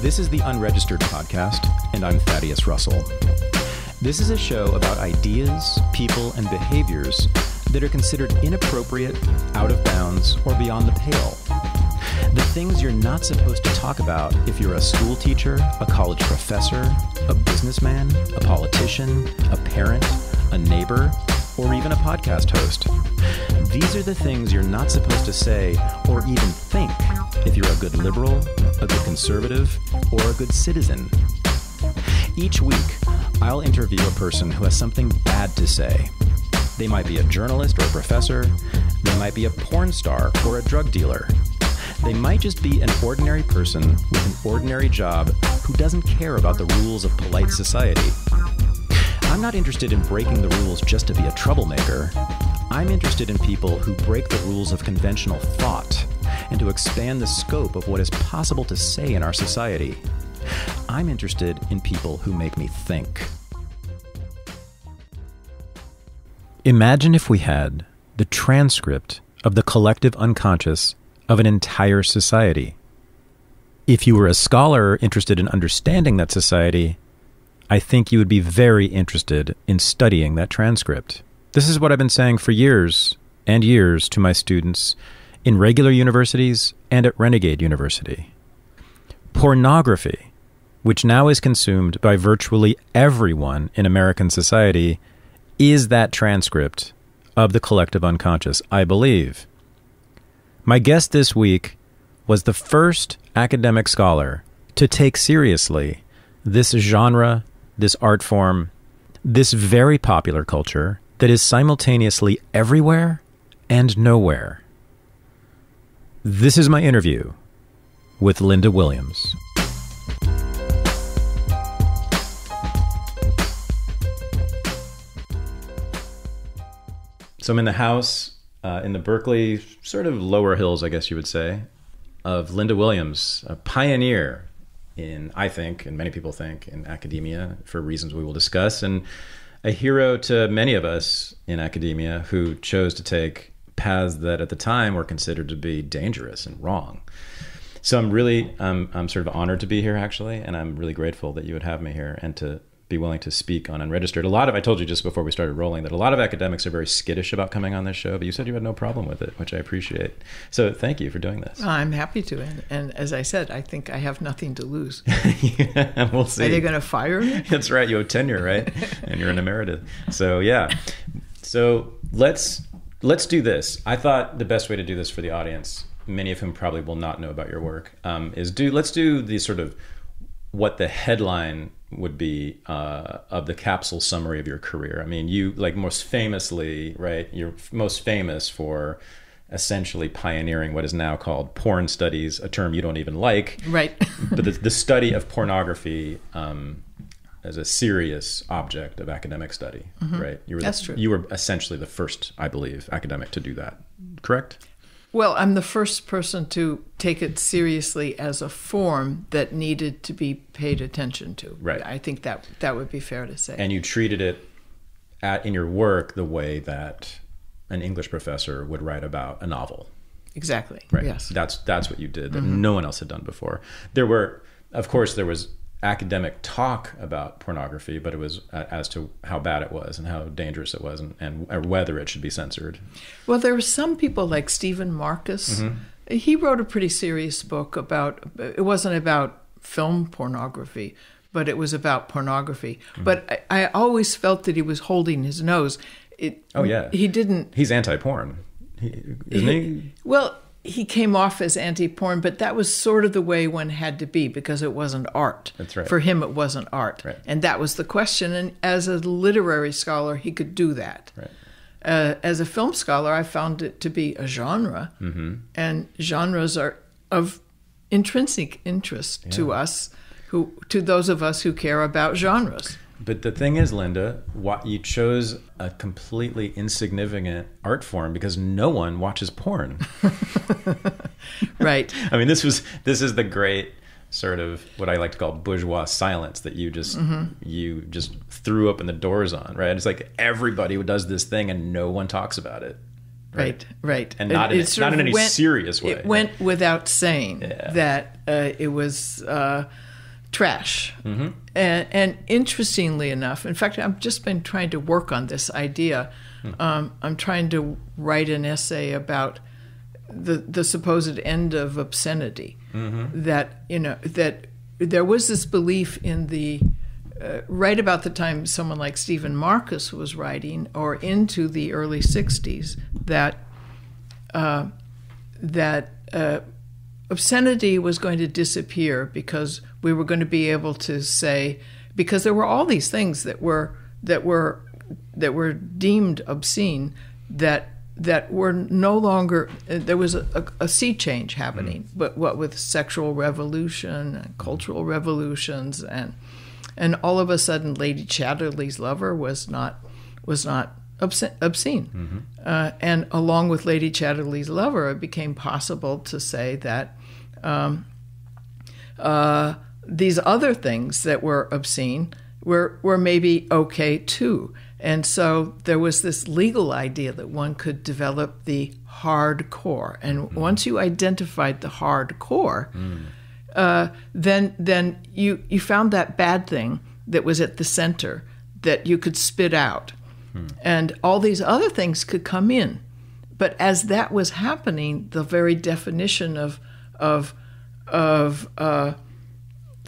This is the Unregistered Podcast, and I'm Thaddeus Russell. This is a show about ideas, people, and behaviors that are considered inappropriate, out of bounds, or beyond the pale. The things you're not supposed to talk about if you're a school teacher, a college professor, a businessman, a politician, a parent, a neighbor, or even a podcast host. These are the things you're not supposed to say or even think if you're a good liberal, a good conservative, or a good citizen. Each week, I'll interview a person who has something bad to say. They might be a journalist or a professor, they might be a porn star or a drug dealer. They might just be an ordinary person with an ordinary job who doesn't care about the rules of polite society. I'm not interested in breaking the rules just to be a troublemaker. I'm interested in people who break the rules of conventional thought and to expand the scope of what is possible to say in our society. I'm interested in people who make me think. Imagine if we had the transcript of the collective unconscious of an entire society. If you were a scholar interested in understanding that society, I think you would be very interested in studying that transcript. This is what I've been saying for years and years to my students in regular universities and at Renegade University. Pornography, which now is consumed by virtually everyone in American society, is that transcript of the collective unconscious, I believe. My guest this week was the first academic scholar to take seriously this genre, this art form, this very popular culture that is simultaneously everywhere and nowhere. This is my interview with Linda Williams. So I'm in the house uh, in the Berkeley, sort of lower hills, I guess you would say, of Linda Williams, a pioneer in, I think, and many people think, in academia for reasons we will discuss, and a hero to many of us in academia who chose to take paths that at the time were considered to be dangerous and wrong. So I'm really, um, I'm sort of honored to be here actually, and I'm really grateful that you would have me here and to be willing to speak on unregistered. A lot of I told you just before we started rolling that a lot of academics are very skittish about coming on this show, but you said you had no problem with it, which I appreciate. So thank you for doing this. I'm happy to, and, and as I said, I think I have nothing to lose. yeah, we'll see. Are they going to fire me? That's right. You have tenure, right? and you're an emeritus. So yeah. So let's let's do this. I thought the best way to do this for the audience, many of whom probably will not know about your work, um, is do let's do the sort of what the headline would be uh, of the capsule summary of your career. I mean, you like most famously, right? You're most famous for essentially pioneering what is now called porn studies, a term you don't even like, right? but the, the, study of pornography um, as a serious object of academic study, mm-hmm. right? You were That's the, true. You were essentially the first, I believe, academic to do that. Correct? Well, I'm the first person to take it seriously as a form that needed to be paid attention to. Right. I think that that would be fair to say. And you treated it at, in your work the way that an English professor would write about a novel. Exactly. Right. Yes. That's that's what you did that mm-hmm. no one else had done before. There were, of course, there was academic talk about pornography, but it was uh, as to how bad it was and how dangerous it was and, and whether it should be censored. Well, there were some people like Steven Marcus. Mm-hmm. He wrote a pretty serious book about, it wasn't about film pornography, but it was about pornography. Mm-hmm. But I, I, always felt that he was holding his nose. It, oh, yeah. He didn't. He's anti porn, isn't he? he? Well, he came off as anti-porn, but that was sort of the way one had to be because it wasn't art. That's right. For him, it wasn't art, right. and that was the question. And as a literary scholar, he could do that. Right. Uh, as a film scholar, I found it to be a genre, mm-hmm. and genres are of intrinsic interest yeah. to us, who to those of us who care about genres. But the thing is, Linda, what you chose a completely insignificant art form because no one watches porn. right. I mean, this was this is the great sort of what I like to call bourgeois silence that you just mm-hmm. you just threw open the doors on, right? It's like everybody does this thing and no one talks about it. Right, right, and not in, It not in any went- serious way. It went without saying Yeah. that uh, it was uh, trash. Mm-hmm. And, and interestingly enough, in fact, I've just been trying to work on this idea. Hmm. Um, I'm trying to write an essay about the the supposed end of obscenity. Mm-hmm. That you know that there was this belief in the uh, right about the time someone like Steven Marcus was writing, or into the early '60s, that uh, that uh, obscenity was going to disappear because we were going to be able to say because there were all these things that were that were that were deemed obscene that that were no longer there was a, a, a sea change happening but what with sexual revolution and cultural revolutions and and all of a sudden lady chatterley's lover was not was not obscene, obscene. Uh, and along with lady chatterley's lover it became possible to say that um, uh, these other things that were obscene were were maybe okay too. And so there was this legal idea that one could develop the hard core. And once you identified the hard core, uh, then then you you found that bad thing that was at the center that you could spit out, and all these other things could come in. But as that was happening, the very definition of of of uh,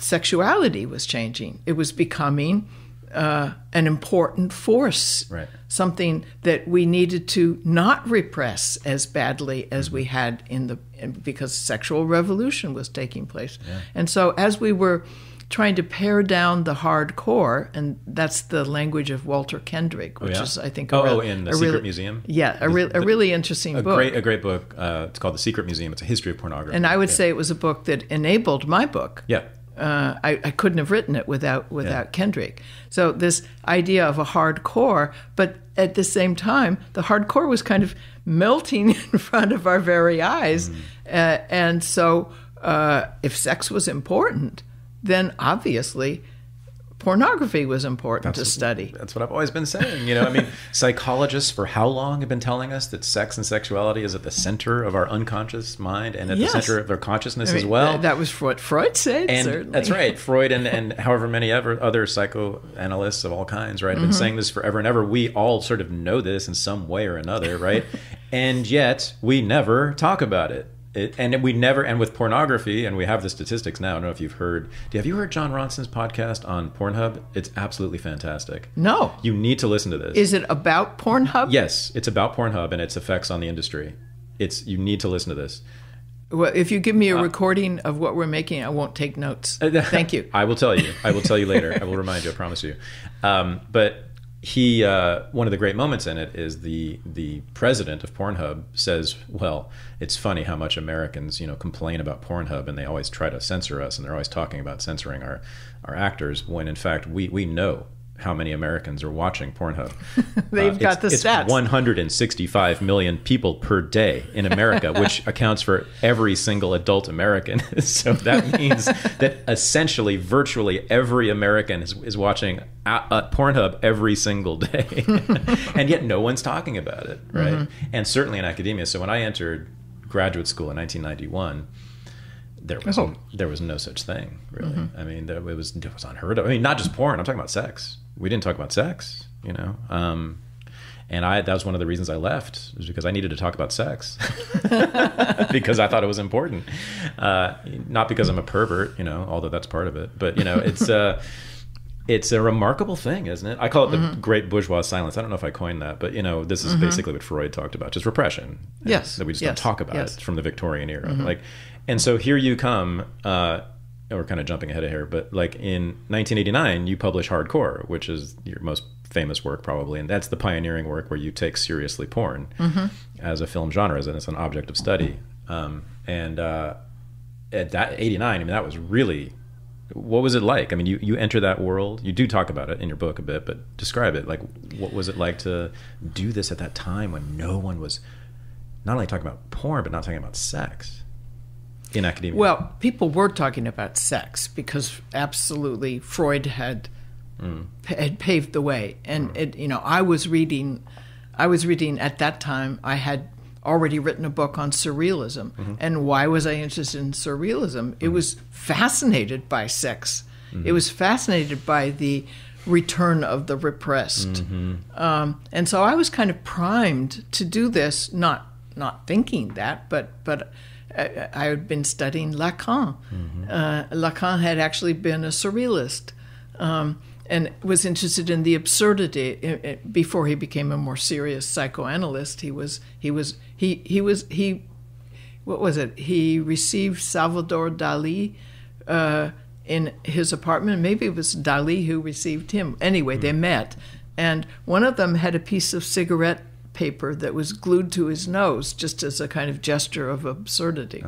sexuality was changing. It was becoming uh, an important force, Right. something that we needed to not repress as badly as we had in the because sexual revolution was taking place. And so as we were trying to pare down the hardcore, and that's the language of Walter Kendrick, which yeah? is I think Oh, a real- oh, in The Secret really- Museum? Yeah, a, re- a really interesting a book. great a great book. Uh, it's called The Secret Museum. It's a history of pornography. and I would Yeah. say it was a book that enabled my book. yeah. Uh, I, I couldn't have written it without without Kendrick. So this idea of a hardcore, but at the same time, the hardcore was kind of melting in front of our very eyes, Mm. uh, and so uh, if sex was important, then obviously pornography was important to study. That's what I've always been saying. You know, I mean, psychologists for how long have been telling us that sex and sexuality is at the center of our unconscious mind and at Yes. the center of our consciousness I mean, as well. that, was what Freud said. and certainly. that's right. Freud and, and however many ever other psychoanalysts of all kinds, right, have Mm-hmm. been saying this forever and ever. We all sort of know this in some way or another, right? and yet we never talk about it. It, and we never, and with pornography, and we have the statistics now. I don't know if you've heard. Have you heard Jon Ronson's podcast on Pornhub? It's absolutely fantastic. No, You need to listen to this. is it about Pornhub? yes, it's about Pornhub and its effects on the industry. It's you need to listen to this. Well, if you give me a Uh, recording of what we're making, I won't take notes. Thank you. I will tell you. I will tell you later. I will remind you. I promise you. Um, but he, uh, one of the great moments in it is the the president of Pornhub says, "Well, it's funny how much Americans, you know, complain about Pornhub, and they always try to censor us, and they're always talking about censoring our our actors, when in fact we we know." How many Americans are watching Pornhub? They've got it's, the it's stats. 165 million people per day in America, which accounts for every single adult American. so that means that essentially, virtually every American is, is watching uh, uh, Pornhub every single day, and yet no one's talking about it, right? Mm-hmm. And certainly in academia. So when I entered graduate school in 1991 there was Oh. there was no such thing really. I mean, there, it was it was unheard of. I mean, not just porn. I'm talking about sex. We didn't talk about sex, you know. Um, and I that was one of the reasons I left was because I needed to talk about sex because I thought it was important. Uh, not because I'm a pervert, you know, although that's part of it. But you know, it's uh, it's a remarkable thing, isn't it? I call it the great bourgeois silence. I don't know if I coined that, but you know, this is basically what Freud talked about, just repression. Yes, that we just yes, don't talk about yes. it from the Victorian era. Like, and so here you come. Uh, and we're kind of jumping ahead of here, but like in 1989, you publish Hardcore, which is your most famous work probably, and that's the pioneering work where you take seriously porn as a film genre, as it's an object of study. Um, and uh, at that 89, I mean, that was really what was it like? I mean, you, you enter that world. You do talk about it in your book a bit, but describe it. Like, what was it like to do this at that time when no one was not only talking about porn, but not talking about sex in academia? Well, people were talking about sex because absolutely Freud had mm. had paved the way, and mm. it, you know I was reading, I was reading at that time. I had already written a book on surrealism. Mm-hmm. And why was I interested in surrealism? It mm. was fascinated by sex. Mm-hmm. It was fascinated by the return of the repressed. Mm-hmm. Um, and so I was kind of primed to do this, not not thinking that, but but I, I had been studying Lacan. Uh, Lacan had actually been a surrealist. Um, and was interested in the absurdity i- i- before he became a more serious psychoanalyst. He was he was he he was he what was it? He received Salvador Dali uh, in his apartment. Maybe it was Dali who received him. Anyway, they met, and one of them had a piece of cigarette paper that was glued to his nose, just as a kind of gesture of absurdity.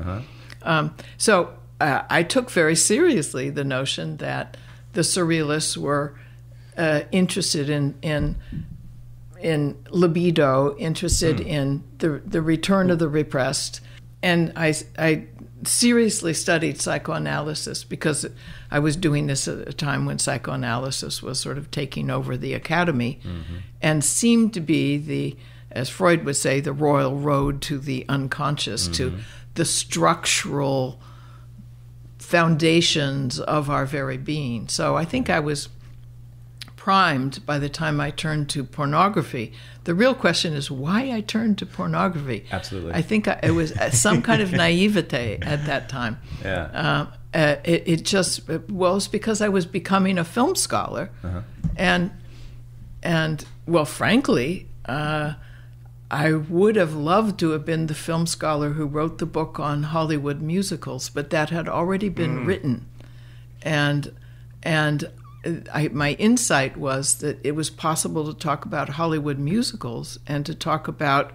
Um, so uh, I took very seriously the notion that the surrealists were uh, interested in in in libido, interested in the the return of the repressed, and I I seriously studied psychoanalysis because I was doing this at a time when psychoanalysis was sort of taking over the academy, and seemed to be the as Freud would say the royal road to the unconscious to the structural foundations of our very being. So I think I was primed by the time I turned to pornography. The real question is why I turned to pornography. Absolutely. I think I, it was uh, some kind of naivete at that time. Yeah. Uh, uh, it, it just well, it's because I was becoming a film scholar, and and well, frankly, uh, I would have loved to have been the film scholar who wrote the book on Hollywood musicals, but that had already been mm. written, and and I, my insight was that it was possible to talk about Hollywood musicals and to talk about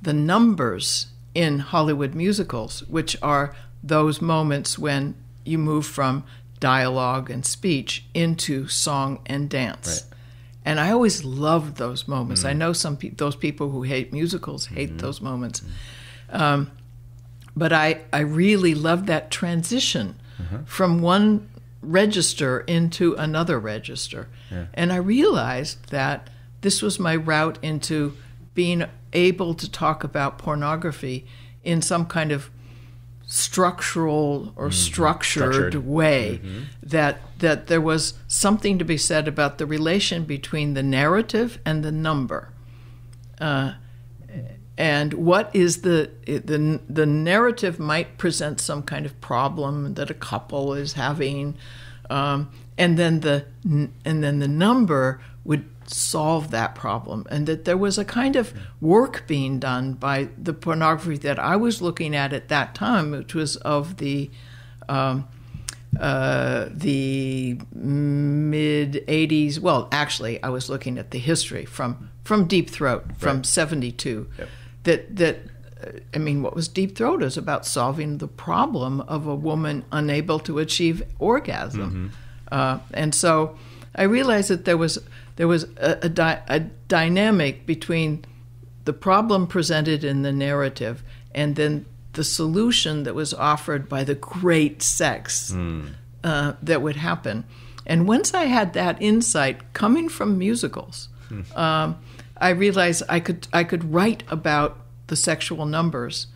the numbers in Hollywood musicals, which are those moments when you move from dialogue and speech into song and dance. Right. And I always loved those moments. I mm. know some pe- those people who hate musicals hate mm-hmm. those moments. Mm-hmm. Um, but I, I really loved that transition uh-huh. from one register into another register. And I realized that this was my route into being able to talk about pornography in some kind of structural or structured, Structured. way that that there was something to be said about the relation between the narrative and the number. Uh, and what is the the the narrative might present some kind of problem that a couple is having, um, and then the and then the number would solve that problem, and that there was a kind of work being done by the pornography that I was looking at at that time, which was of the. Um, uh, the mid 80s. Well, actually, I was looking at the history from from Deep Throat from Right. 72. Yep. That that I mean, what was Deep Throat is about solving the problem of a woman unable to achieve orgasm, uh, and so I realized that there was there was a, a, di- a dynamic between the problem presented in the narrative and then the solution that was offered by the great sex uh, that would happen. And once I had that insight coming from musicals, um, I realized I could I could write about the sexual numbers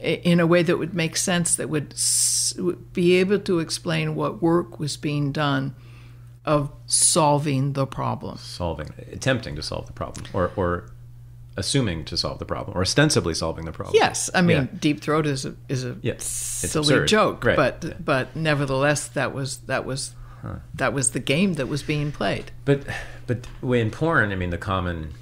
in a way that would make sense, that would s- would be able to explain what work was being done of solving the problem. solving, attempting to solve the problem, or or assuming to solve the problem, or ostensibly solving the problem. Yes, I mean Yeah. Deep Throat is a is a Yeah, silly absurd. joke, Right. but but nevertheless that was that was that was the game that was being played. But but in porn, I mean, the common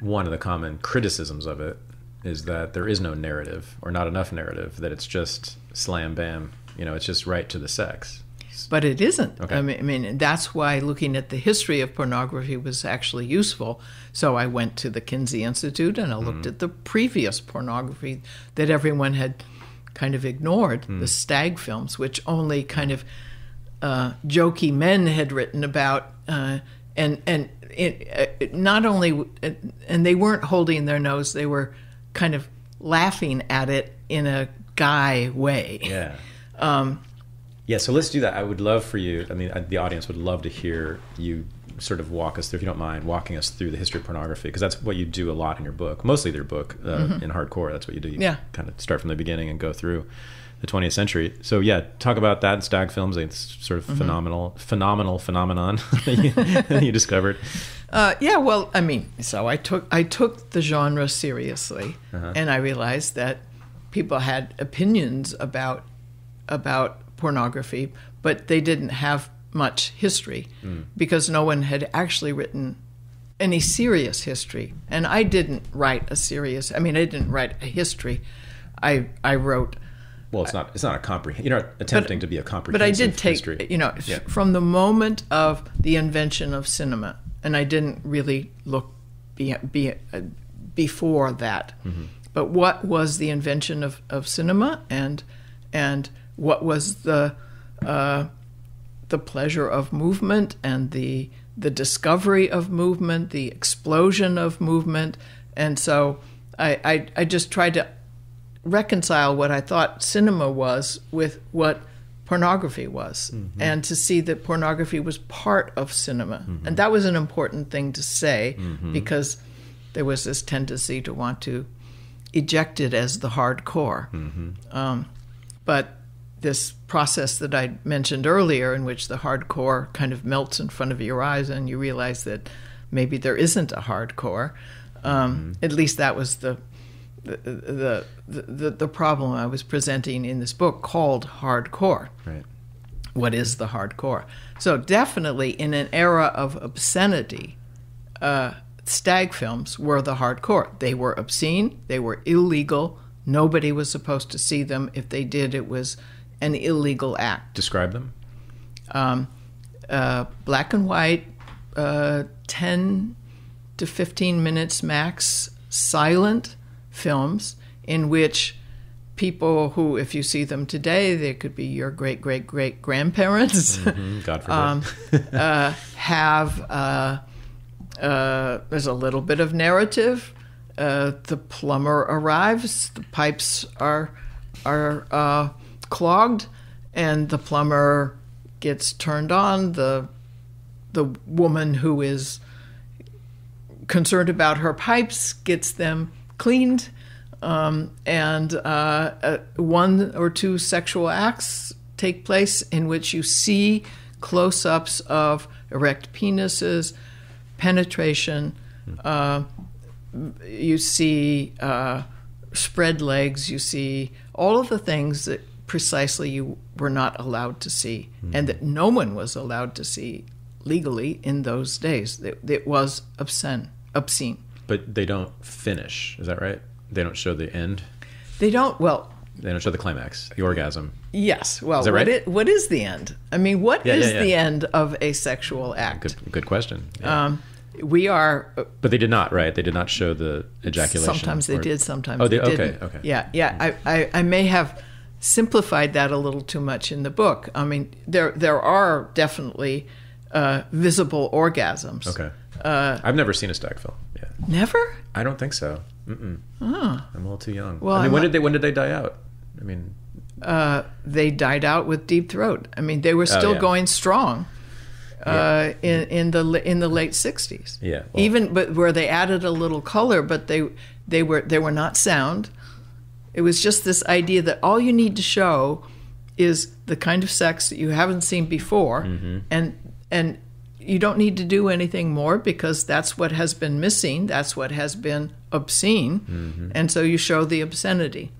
one of the common criticisms of it is that there is no narrative or not enough narrative. That it's just slam bam. You know, it's just right to the sex. But it isn't. Okay. I mean, I mean, that's why looking at the history of pornography was actually useful. So I went to the Kinsey Institute and I looked Mm-hmm. at the previous pornography that everyone had kind of ignored, Mm. the stag films, which only kind of uh, jokey men had written about, uh, and and it, uh, not only and they weren't holding their nose, they were kind of laughing at it in a guy way. Yeah. Um, Yeah, so let's do that. I would love for you. I mean, I- the audience would love to hear you sort of walk us through, if you don't mind, walking us through the history of pornography? Because that's what you do a lot in your book, mostly your book uh, in hardcore. That's what you do. You Yeah. kind of start from the beginning and go through the 20th century. So yeah, talk about that in Stag Films. It's sort of phenomenal, phenomenal phenomenon that you, you discovered. Uh, yeah, well, I mean, so I took I took the genre seriously, and I realized that people had opinions about about pornography, but they didn't have much history because no one had actually written any serious history, and I didn't write a serious. I mean, I didn't write a history. I I wrote Well, it's not. It's not a comprehend. You're not attempting to be a comprehensive. but I did take, history. you know yeah. from the moment of the invention of cinema, and I didn't really look be, be, uh, before that. Mm-hmm. But what was the invention of, of cinema, and and what was the uh, the pleasure of movement and the the discovery of movement, the explosion of movement, and so I I, I just tried to reconcile what I thought cinema was with what pornography was, and to see that pornography was part of cinema, and that was an important thing to say because there was this tendency to want to eject it as the hardcore. Um, but this process that I mentioned earlier, in which the hardcore kind of melts in front of your eyes, and you realize that maybe there isn't a hardcore. Um, At least that was the the, the the the problem I was presenting in this book called hardcore. Right. What is the hardcore? So definitely in an era of obscenity, uh, stag films were the hardcore. They were obscene. They were illegal. Nobody was supposed to see them. If they did, it was an illegal act. Describe them. Um, uh, black and white, uh, 10 to 15 minutes max, silent films in which people who, if you see them today, they could be your great great great grandparents, Mm, God forbid. um, uh, have. Uh, uh, there's a little bit of narrative. Uh, the plumber arrives. The pipes are are uh, clogged, and the plumber gets turned on. the The woman who is concerned about her pipes gets them cleaned, um, and uh, uh, one or two sexual acts take place in which you see close-ups of erect penises, penetration. Uh, you see uh, spread legs. You see all of the things that precisely you were not allowed to see, and that no one was allowed to see legally in those days. It, it was obscene. Obscene. but they don't finish. Is that right? They don't show the end. They don't. Well, They don't show the climax, the orgasm. yes. Well, Is that what, right? what is the end? I mean, what is Yeah, yeah, yeah. the end of a sexual act? Good, good question. Yeah. Um, we are. uh, but they did not, right? They did not show the ejaculation. Sometimes they or- did. Sometimes Oh, they, they- okay, didn't. okay. Yeah, yeah. I, I, I may have simplified that a little too much in the book. I mean, there there are definitely uh, visible orgasms. Okay. Uh, I've never seen a stag film. Yeah. Never. I don't think so. Mm-mm. I'm a little too young. Well, I mean, I'm when a- did they when did they die out? I mean, Uh, they died out with Deep Throat. I mean, they were still Oh, yeah. going strong. Uh, in in the in the late '60s, Yeah, well- even but where they added a little color, but they they were they were not sound. It was just this idea that all you need to show is the kind of sex that you haven't seen before, Mm-hmm. and and you don't need to do anything more because that's what has been missing. That's what has been obscene, Mm-hmm. and so you show the obscenity.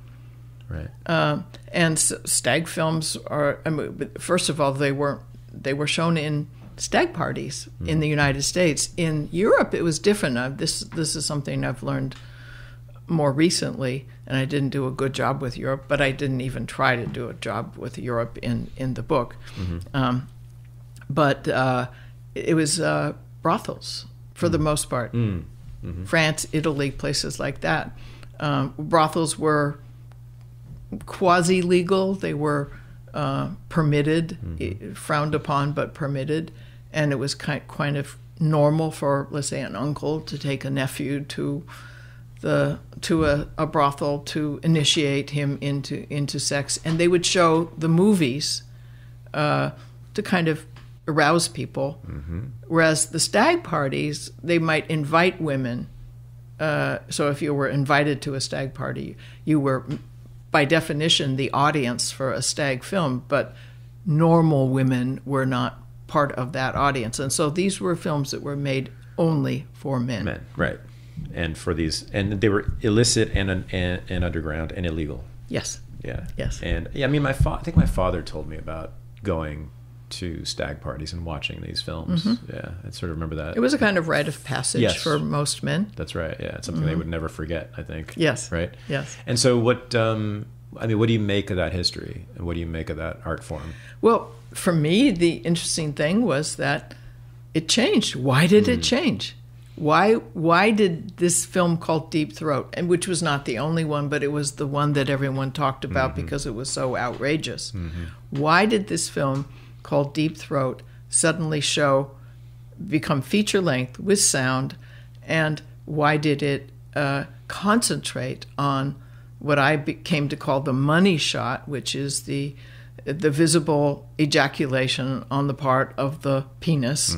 right. Um, and s- stag films are. I mean, first of all, they were they were shown in stag parties in the United States. In Europe, it was different. Uh, this this is something I've learned more recently, and I didn't do a good job with Europe, but I didn't even try to do a job with Europe in in the book. Um, but uh, it was uh, brothels for the most part. France, Italy, places like that. Um, brothels were quasi legal. They were uh, permitted, i- frowned upon, but permitted. And it was kind kind of normal for, let's say, an uncle to take a nephew to the to a, a brothel to initiate him into into sex, and they would show the movies uh, to kind of arouse people. Whereas the stag parties, they might invite women. Uh, so if you were invited to a stag party, you were, by definition, the audience for a stag film. But normal women were not part of that audience, and so these were films that were made only for men. Men, right? And for these, and they were illicit and and, and underground and illegal. Yes. Yeah. Yes. And yeah, I mean, my fa- I think my father told me about going to stag parties and watching these films. Yeah, I sort of remember that. Mm-hmm. It was a kind of rite of passage Yes. for most men. That's right. Yeah, it's something they would never forget. I think. Mm-hmm. Yes. Right. Yes. And so, what? Um, I mean, what do you make of that history, and what do you make of that art form? Well, for me, the interesting thing was that it changed. Why did it change? Why why did this film called Deep Throat, and which was not the only one, but it was the one that everyone talked about because it was so outrageous. Why did this film called Deep Throat suddenly show become feature length with sound, and why did it uh, concentrate on what I be- came to call the money shot, which is the the visible ejaculation on the part of the penis,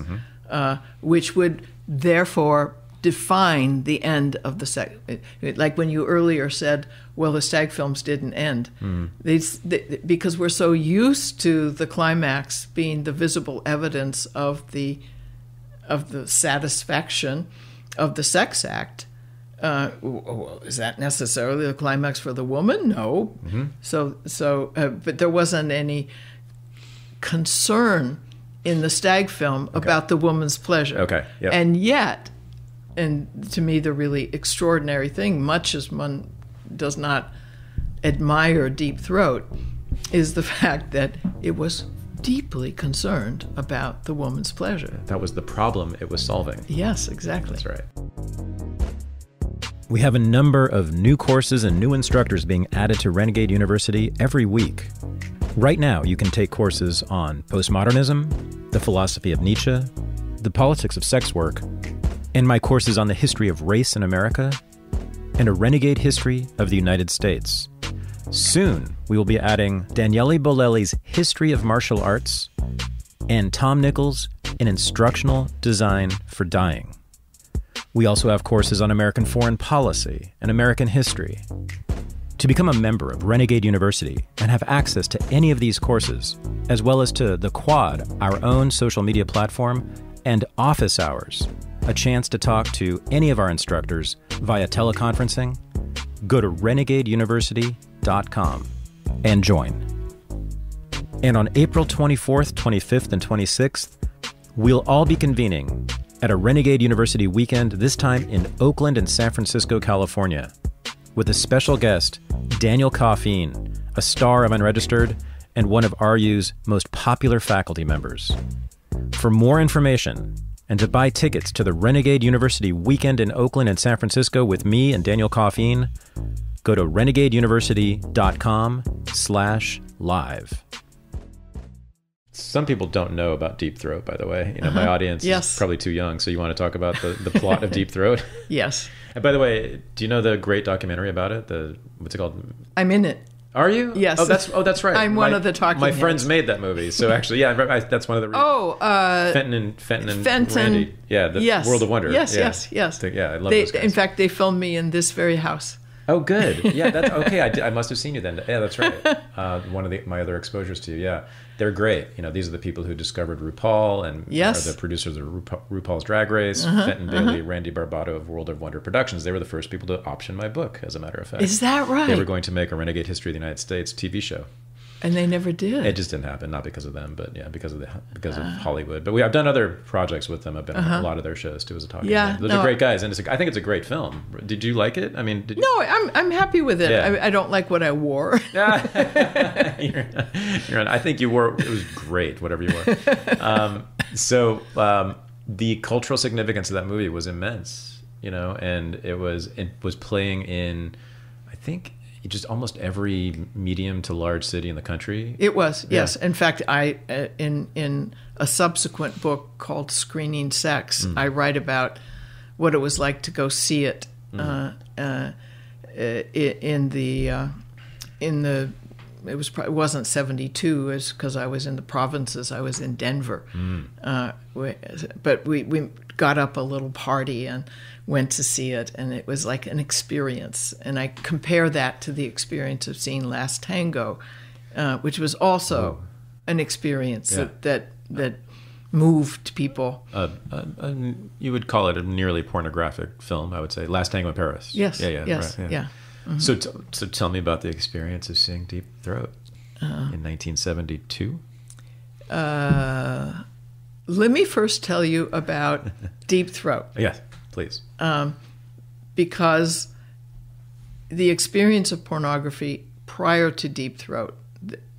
uh, which would therefore define the end of the sex. Like when you earlier said, "Well, the stag films didn't end," These- they, because we're so used to the climax being the visible evidence of the of the satisfaction of the sex act. Uh, well, is that necessarily the climax for the woman? No. So, so, uh, but there wasn't any concern in the stag film about the woman's pleasure. Okay, yep. And yet, and to me, the really extraordinary thing, much as one does not admire Deep Throat, is the fact that it was deeply concerned about the woman's pleasure. That was the problem it was solving. Yes, exactly. That's right. We have a number of new courses and new instructors being added to Renegade University every week. Right now, you can take courses on postmodernism, the philosophy of Nietzsche, the politics of sex work, and my courses on the history of race in America, and a renegade history of the United States. Soon, we will be adding Daniele Bolelli's History of Martial Arts and Tom Nichols' An Instructional Design for Dying. We also have courses on American foreign policy and American history. To become a member of Renegade University and have access to any of these courses, as well as to the Quad, our own social media platform, and office hours, a chance to talk to any of our instructors via teleconferencing, go to renegadeuniversity.com and join. And on April 24th, 25th, and 26th, we'll all be convening at a Renegade University weekend, this time in Oakland and San Francisco, California, with a special guest, Daniel Coffeen, a star of Unregistered and one of RU's most popular faculty members. For more information and to buy tickets to the Renegade University weekend in Oakland and San Francisco with me and Daniel Coffeen, go to renegadeuniversity.com slash live. Some people don't know about Deep Throat, by the way. You know, my uh-huh. audience Yes. is probably too young. So you want to talk about the, the plot of Deep Throat? Yes, And by the way, do you know the great documentary about it? The what's it called? I'm in it. Are you? Yes. Oh, that's oh, that's right. I'm one My- of the talking My friends made that movie, so actually, yeah, I, I, that's one of the. Re- Oh, uh, Fenton and Fenton and Fenton. Randy. Yeah, the yes. World of Wonder. Yes, yeah. yes, yes. The- yeah, I love they, those guys. In fact, they filmed me in this very house. Oh, good. Yeah, that's okay. I, did, I must have seen you then. Yeah, that's right. Uh, one of the, my other exposures to you. Yeah, they're great. You know, these are the people who discovered RuPaul and Yes. Uh-huh, are the producers of RuPaul, RuPaul's Drag Race. Fenton Bailey, Randy Barbato of World of Wonder Productions. They were the first people to option my book. As a matter of fact, Is that right? They were going to make a Renegade History of the United States TV show. And they never did. It just didn't happen, not because of them, but yeah, because of the because of Uh-huh. Hollywood. But we I've done other projects with them. I've been on a lot of their shows too as a talking. Yeah, those no, are great guys, and it's a, I think it's a great film. Did you like it? I mean, did you? no, I'm I'm happy with it. Yeah. I, I don't like what I wore. you're, you're on, I think you wore it was great, whatever you wore. Um, so um, the cultural significance of that movie was immense, you know, and it was it was playing in, I think, just almost every medium to large city in the country. It was yes. In fact, I uh, in in a subsequent book called Screening Sex, Mm. I write about what it was like to go see it Mm. uh, uh, in the uh, in the it was it wasn't 72 is because I was in the provinces I was in Denver uh, we, but we, we got up a little party and went to see it and it was like an experience and I compare that to the experience of seeing Last Tango uh, which was also an experience Yeah. that, that that moved people Uh, uh, uh, you would call it a nearly pornographic film, I would say. Last Tango in Paris. yes Yeah, yeah. yes right, yeah. So, t- so tell me about the experience of seeing Deep Throat Uh-huh. in 1972. Uh, let me first tell you about Deep Throat Yes, please. Um, because the experience of pornography prior to Deep Throat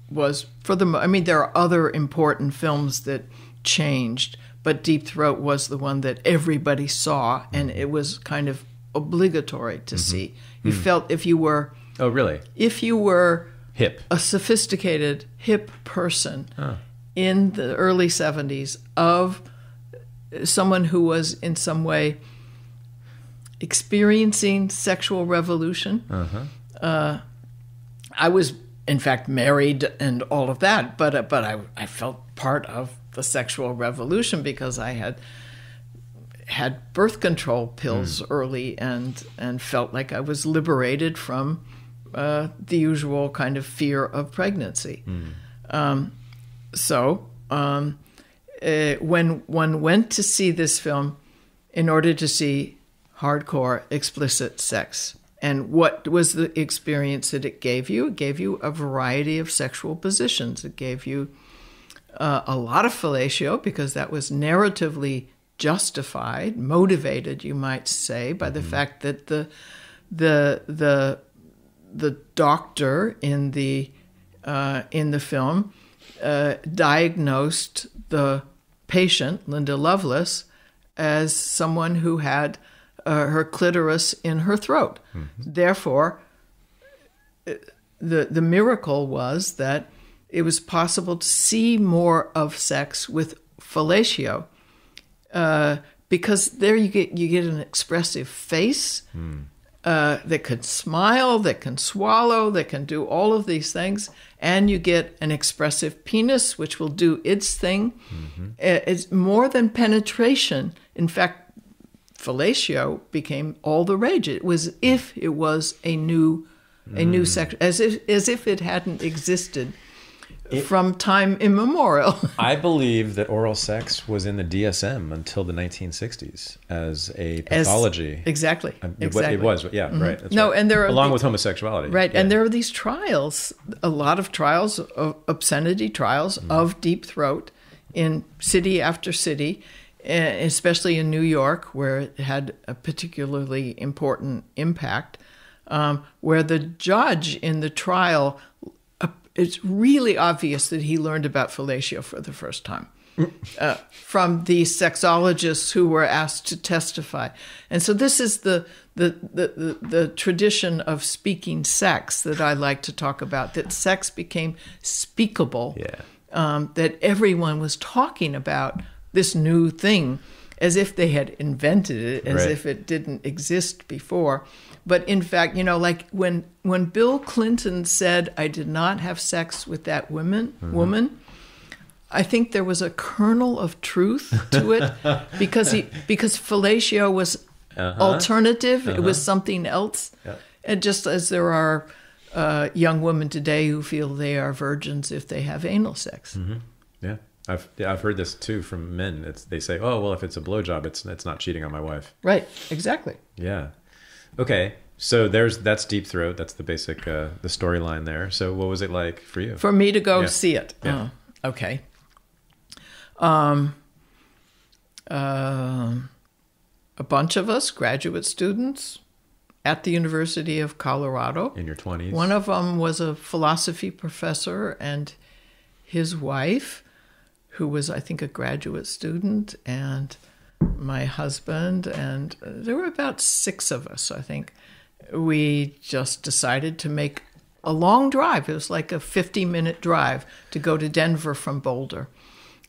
was, for the I mean, there are other important films that changed, but Deep Throat was the one that everybody saw, and it was kind of obligatory to mm-hmm. see. You mm-hmm. felt if you were oh, really? if you were Hip. a sophisticated, hip person in the early 70s of someone who was in some way experiencing sexual revolution. Uh, I was, in fact, married and all of that, but uh, but I, I felt part of the sexual revolution because I had had birth control pills early and and felt like I was liberated from uh, the usual kind of fear of pregnancy. Um, so um, uh, when one went to see this film in order to see hardcore explicit sex. And what was the experience that it gave you? It gave you a variety of sexual positions. It gave you uh, a lot of fellatio because that was narratively justified, motivated, you might say, by the fact that the the the the doctor in the uh, in the film uh, diagnosed the patient, Linda Lovelace, as someone who had uh, her clitoris in her throat. Therefore, the the miracle was that it was possible to see more of sex with fellatio, uh, because there you get you get an expressive face uh, that can smile, that can swallow, that can do all of these things, and you get an expressive penis which will do its thing. Uh, It's more than penetration. In fact, fellatio became all the rage. It was if it was a new, a new sex, as if as if it hadn't existed from time immemorial. I believe that oral sex was in the DSM until the 1960s as a As- pathology. exactly, Um, it- exactly. Mm-hmm. It was, yeah, right. That's No, right. and there are along the- with homosexuality, Right, yeah. and there are these trials, a lot of trials, of obscenity trials of deep throat in city after city, especially in New York, where it had a particularly important impact, um, where the judge in the trial, uh, it's really obvious that he learned about fellatio for the first time uh, from the sexologists who were asked to testify. And so this is the the, the, the, the tradition of speaking sex that I like to talk about, that sex became speakable, Yeah. um, that everyone was talking about this new thing as if they had invented it, as Right. if it didn't exist before. But in fact, you know, like when when Bill Clinton said, "I did not have sex with that woman," mm-hmm. woman, I think there was a kernel of truth to it because he because fellatio was uh-huh. alternative. It was uh-huh. something else. And just as there are uh, young women today who feel they are virgins if they have anal sex. Mm-hmm. Yeah, I've yeah, I've heard this too from men. It's they say, oh well, if it's a blowjob, it's it's not cheating on my wife. Right. Exactly. Yeah. Okay. So there's that's deep throat. That's the basic uh, the storyline there. So what was it like for you? For me to go Yeah. see it. Yeah. Oh, okay. Um. um, a bunch of us, graduate students, at the University of Colorado. in your twenties. One of them was a philosophy professor and his wife, who was, I think, a graduate student, and my husband, and there were about six of us, I think. We just decided to make a long drive. It was like a 50 minute drive to go to Denver from Boulder.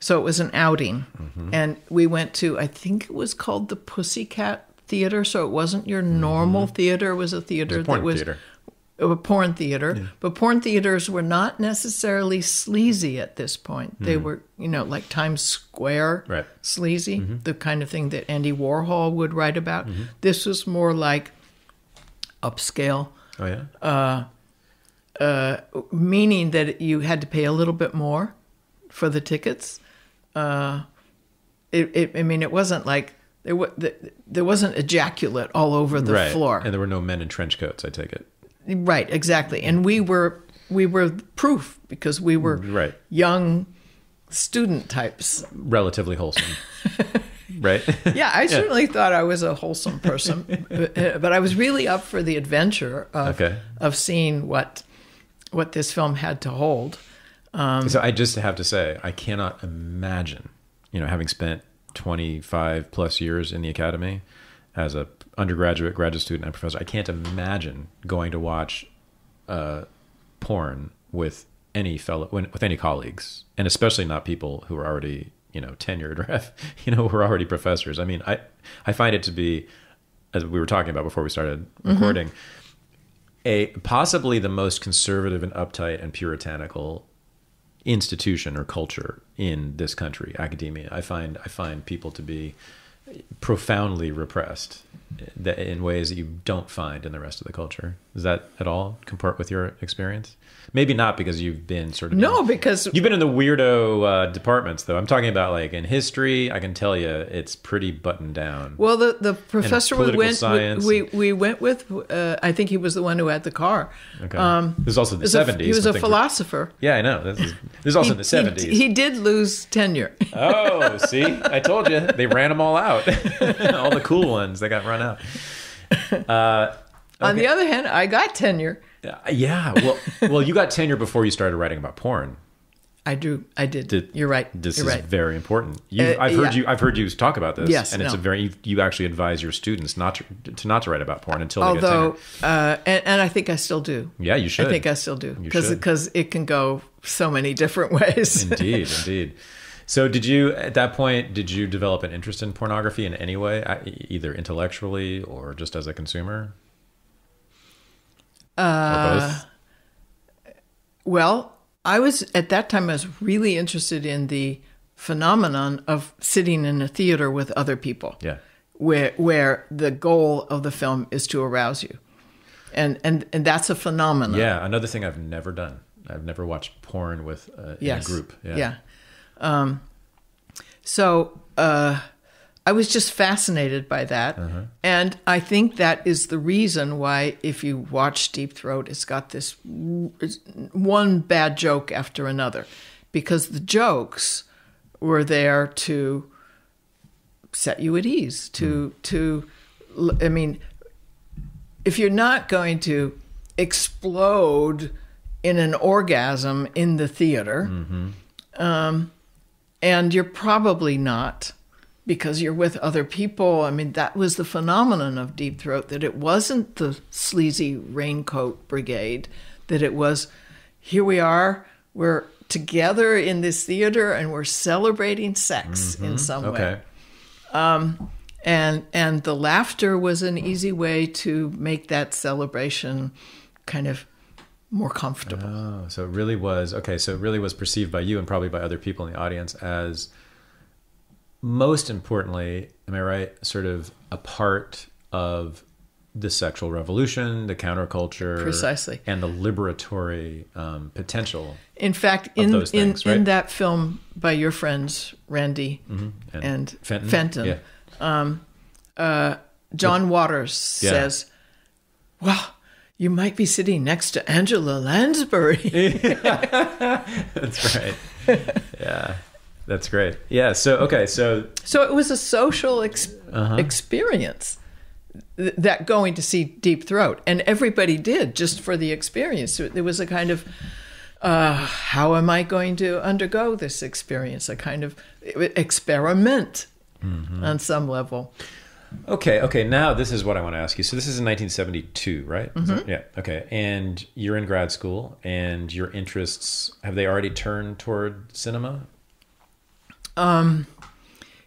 So it was an outing. And we went to, I think it was called the Pussycat Theater. So it wasn't your normal theater, it was a theater It's a that was theater. Uh, a porn theater, but porn theaters were not necessarily sleazy at this point. They mm-hmm. were, you know, like Times Square Right. sleazy, mm-hmm. the kind of thing that Andy Warhol would write about. Mm-hmm. This was more like upscale, Oh yeah. Uh, uh, meaning that you had to pay a little bit more for the tickets. Uh, it, it, I mean, it wasn't like there, there wasn't ejaculate all over the right. floor. And there were no men in trench coats. I take it. Right, exactly. And we were we were proof because we were Right. young student types. Relatively wholesome. right. Yeah, I certainly thought I was a wholesome person, but, but I was really up for the adventure of Okay. of seeing what what this film had to hold. Um, so I just have to say, I cannot imagine, you know, having spent 25 plus years in the academy as a undergraduate, graduate student, and professor, I can't imagine going to watch uh, porn with any fellow, when- with any colleagues, and especially not people who are already, you know, tenured or have, you know, who are already professors. I mean, I, I find it to be, as we were talking about before we started recording, a possibly the most conservative and uptight and puritanical institution or culture in this country, academia. I find I find people to be profoundly repressed that in ways that you don't find in the rest of the culture. Does that at all comport with your experience? Maybe not because you've been sort of No, because You've been in the weirdo uh, departments, though. I'm talking about like in history. I can tell you, it's pretty buttoned down. well, the the professor we went we, we went with. Uh, I think he was the one who had the car. Okay. this is also the He was a- 70s. He was a philosopher. Yeah, I know. This is, this is also He- in the 70s. He, he did lose tenure. Oh, see, I told you they ran them all out. all the cool ones they got run out. On the other hand, I got tenure. Uh, yeah, well, well, you got tenure before you started writing about porn. I do. I did. Did- You're right. This You're is right. very important. You, Uh, I've heard yeah. you. I've heard you talk about this. Yes, and it's no. a very. You, you actually advise your students not to to not to write about porn until they Although, get tenure. uh, and, and I think I still do. Yeah, you should. I think I still do because because it can go so many different ways. Indeed, indeed. So, did you at that point did you develop an interest in pornography in any way, uh, either intellectually or just as a consumer? Uh, or both. Well, I was at that time. I was really interested in the phenomenon of sitting in a theater with other people. Yeah. where where the goal of the film is to arouse you, and and and that's a phenomenon. Yeah, another thing I've never done. I've never watched porn with uh, in Yes. a group. Yeah. Yeah. Um, so uh, I was just fascinated by that, Uh-huh. and I think that is the reason why, if you watch Deep Throat, it's got this one bad joke after another, because the jokes were there to set you at ease. To to, I mean, if you're not going to explode in an orgasm in the theater, um, and you're probably not because you're with other people. I mean, that was the phenomenon of Deep Throat that it wasn't the sleazy raincoat brigade, that it was here we are, we're together in this theater and we're celebrating sex in mm-hmm. some way Okay. Um, and and the laughter was an easy way to make that celebration kind of more comfortable. Oh, so it really was okay. So it really was perceived by you and probably by other people in the audience as most importantly, am I right? Sort of a part of the sexual revolution, the counterculture, Precisely. and the liberatory um, potential. in fact, in those in, right? in that film by your friends Randy mm-hmm. And, and Fenton. Fenton, Yeah. Um, uh, John Waters Yeah. says, "Well, you might be sitting next to Angela Lansbury." That's right. yeah. That's great. Yeah. So okay. So So it was a social ex- Uh-huh. experience th- that going to see Deep Throat, and everybody did just for the experience. There was a kind of uh, how am I going to undergo this experience? A kind of experiment Mm-hmm. on some level. Okay, okay. Now this is what I want to ask you. So this is in 1972, right? Mm-hmm. that- yeah. Okay. And you're in grad school, and your interests have they already turned toward cinema Um,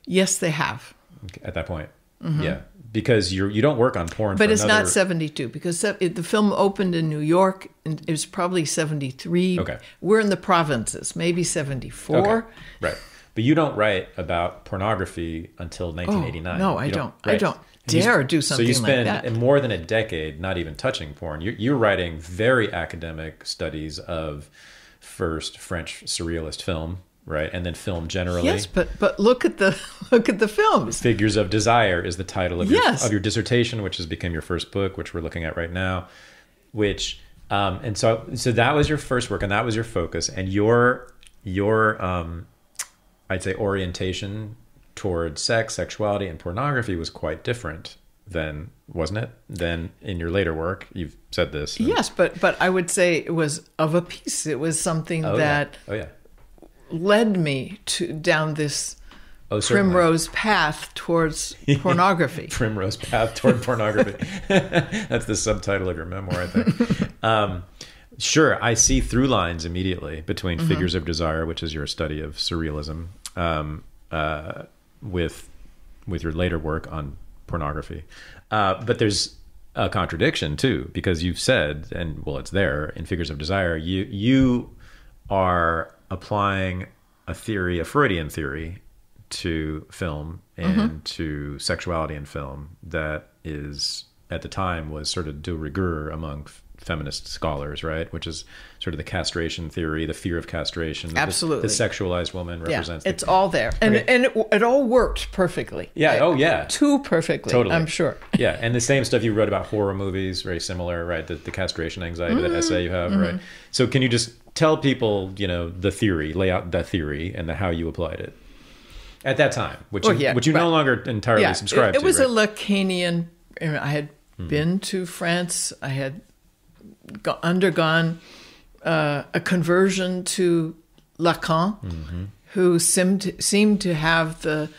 yes, they have. at that point? Yeah, because you you don't work on porn. But it's another, not 72 because it- the film opened in New York and it was probably 73. Okay. We're in the provinces, maybe 74. Okay, right. But you don't write about pornography until 1989. Oh, no, I You don't. I don't And you- dare do So something you like spend that. more than a decade not even touching porn. You're, you're writing very academic studies of first French surrealist film, right, and then film generally. Yes, but but look at the look at the films. Figures of Desire is the title of your, of your dissertation, which has become your first book, which we're looking at right now. Which um, and so so that was your first work, and that was your focus, and your your um, I'd say orientation towards sex, sexuality, and pornography was quite different than wasn't it? Than in your later work, you've said this. Yes, but but I would say it was of a piece. It was something Oh, that yeah. Oh yeah. Led me to down this Oh, primrose path towards pornography. Primrose Path Toward Pornography. That's the subtitle of your memoir, I think. um, sure, I see through lines immediately between Mm-hmm. Figures of Desire, which is your study of surrealism, um, uh, with with your later work on pornography. Uh, but there's a contradiction too, because you've said, and well, it's there in Figures of Desire. You you are applying a theory, a Freudian theory, to film and to sexuality in film that is at the time was sort of de rigueur among f- feminist scholars, right? Which is sort of the castration theory, the fear of castration. the- Absolutely. the, sexualized woman Yeah, represents. the- it's all there, and Okay. and it, it all worked perfectly. Yeah, oh, yeah. too perfectly. Totally. I'm sure. yeah, and the same stuff you wrote about horror movies, very similar, right? The, the castration anxiety, Mm-hmm. that essay you have, right? So can you just tell people, you know, the theory, lay out the theory, and the, how you applied it at that time, which Well, you, yeah, which you no longer entirely yeah, subscribe it, it to. was right? a Lacanian. I had hmm. been to France. I had go, undergone uh, a conversion to Lacan, mm-hmm. who seemed seemed to have the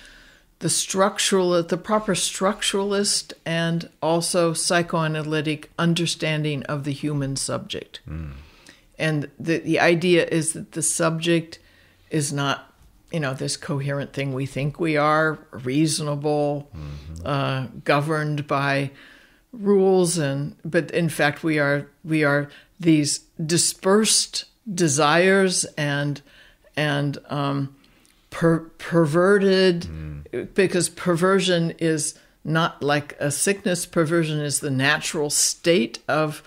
the structural, the proper structuralist and also psychoanalytic understanding of the human subject. Hmm. And the the idea is that the subject is not, you know, this coherent thing we think we are, reasonable, uh, governed by rules, and but in fact we are we are these dispersed desires and and um, per- perverted because perversion is not like a sickness. Perversion is the natural state of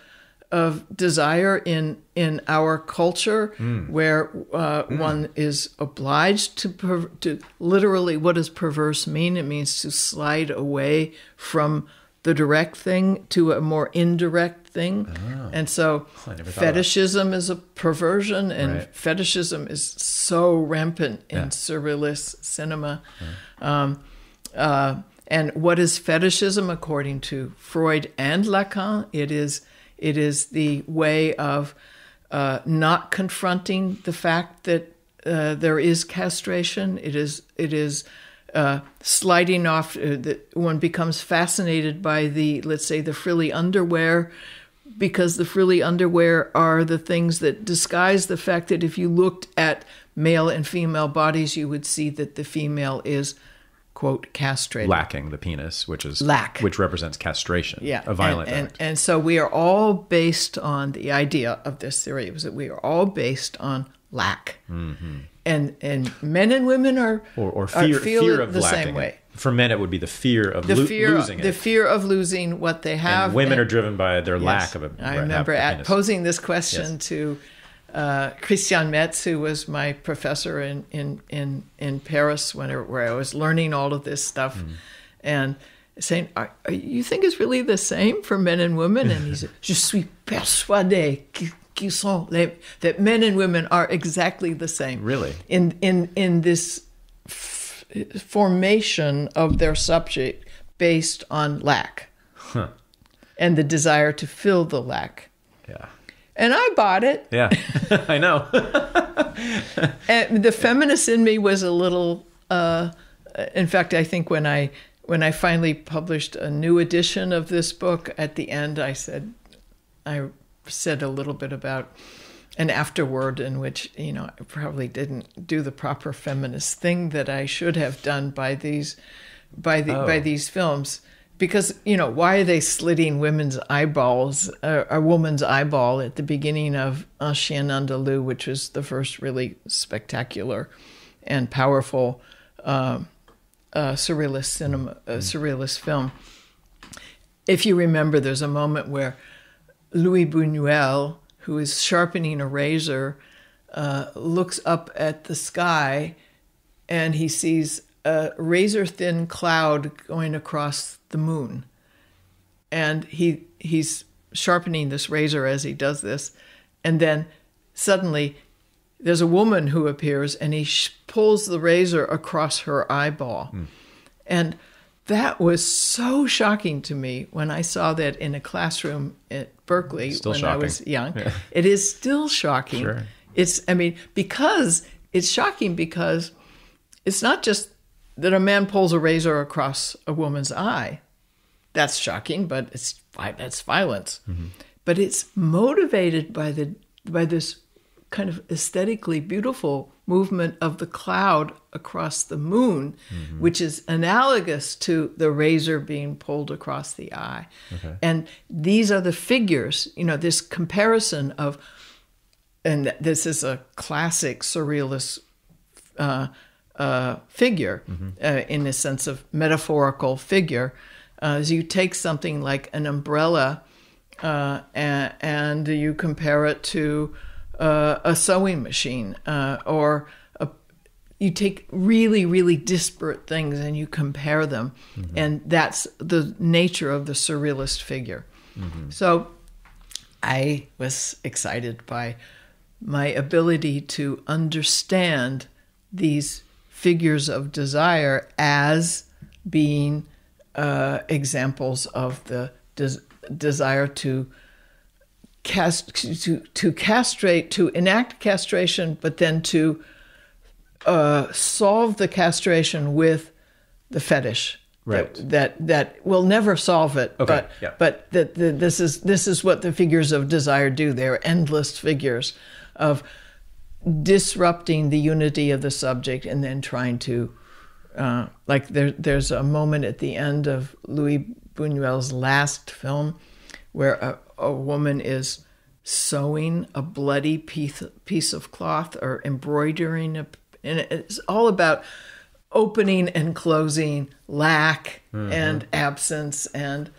of desire in in our culture where uh, one is obliged to per- to literally what does perverse mean? It means to slide away from the direct thing to a more indirect thing. And so I never thought about fetishism is a perversion and Right. fetishism is so rampant in Yeah. surrealist cinema. Um, uh, and what is fetishism? According to Freud and Lacan? It is it is the way of uh, not confronting the fact that uh, there is castration. It is it is uh, sliding off. Uh, that one becomes fascinated by the let's say the frilly underwear. Because the frilly underwear are the things that disguise the fact that if you looked at male and female bodies, you would see that the female is quote castrated. lacking the penis, which is Lack. which represents castration, Yeah, a violent and, and, act. and so we are all based on the idea of this theory was that we are all based on lack, and and men and women are Mm-hmm. or, or are- fear, feel fear of the lacking same way. For men, it would be the fear of The lo- fear, losing the fear of losing what they have. and women and- are driven by their lack of a. I remember a at posing this question Yes. to uh, Christian Metz, who was my professor in in in, in Paris when where I was learning all of this stuff, Mm. and saying, are, are, "You think it's really the same for men and women?" And he said, "Je suis persuadé qu'ils sont les, that men and women are exactly the same. Really? in in in this." f- Formation of their subject based on lack Huh. and the desire to fill the lack. Yeah. And I bought it. Yeah. I know. And the feminist in me was a little. Uh, in fact, I think when I when I finally published a new edition of this book, at the end, I said, I said a little bit about an afterword in which you know I probably didn't do the proper feminist thing that I should have done by these by the Oh. by these films because you know why are they slitting women's eyeballs uh, a woman's eyeball at the beginning of Un Chien Andalou, which was the first really spectacular and powerful um uh, surrealist cinema, uh, surrealist film. If you remember, there's a moment where Luis Buñuel, who is sharpening a razor, uh, looks up at the sky and he sees a razor thin cloud going across the moon. And he he's sharpening this razor as he does this. And then suddenly there's a woman who appears and he sh- pulls the razor across her eyeball. Hmm. And that was so shocking to me when I saw that in a classroom at Berkeley Still when I was young. It is still shocking. Sure. It's, I mean, because it's shocking because it's not just that a man pulls a razor across a woman's eye. That's shocking, but it's that's violence. But it's motivated by the by this kind of aesthetically beautiful movement of the cloud across the moon, which is analogous to the razor being pulled across the eye. And these are the figures, you know, this comparison of, and this is a classic surrealist uh, uh, figure uh, in a sense of metaphorical figure. Uh, as you take something like an umbrella uh, and, and you compare it to uh, a sewing machine uh, or a, you take really, really disparate things and you compare them. And that's the nature of the surrealist figure. So I was excited by my ability to understand these figures of desire as being uh, examples of the des- desire to cast to to castrate to enact castration, but then to uh, solve the castration with the fetish. Right. That, that that will never solve it. Okay, But yeah. but that this is this is what the figures of desire do. They're endless figures of disrupting the unity of the subject and then trying to uh, like there there's a moment at the end of Luis Buñuel's last film where a, a woman is sewing a bloody piece piece of cloth or embroidering a and it's all about opening and closing lack and absence. And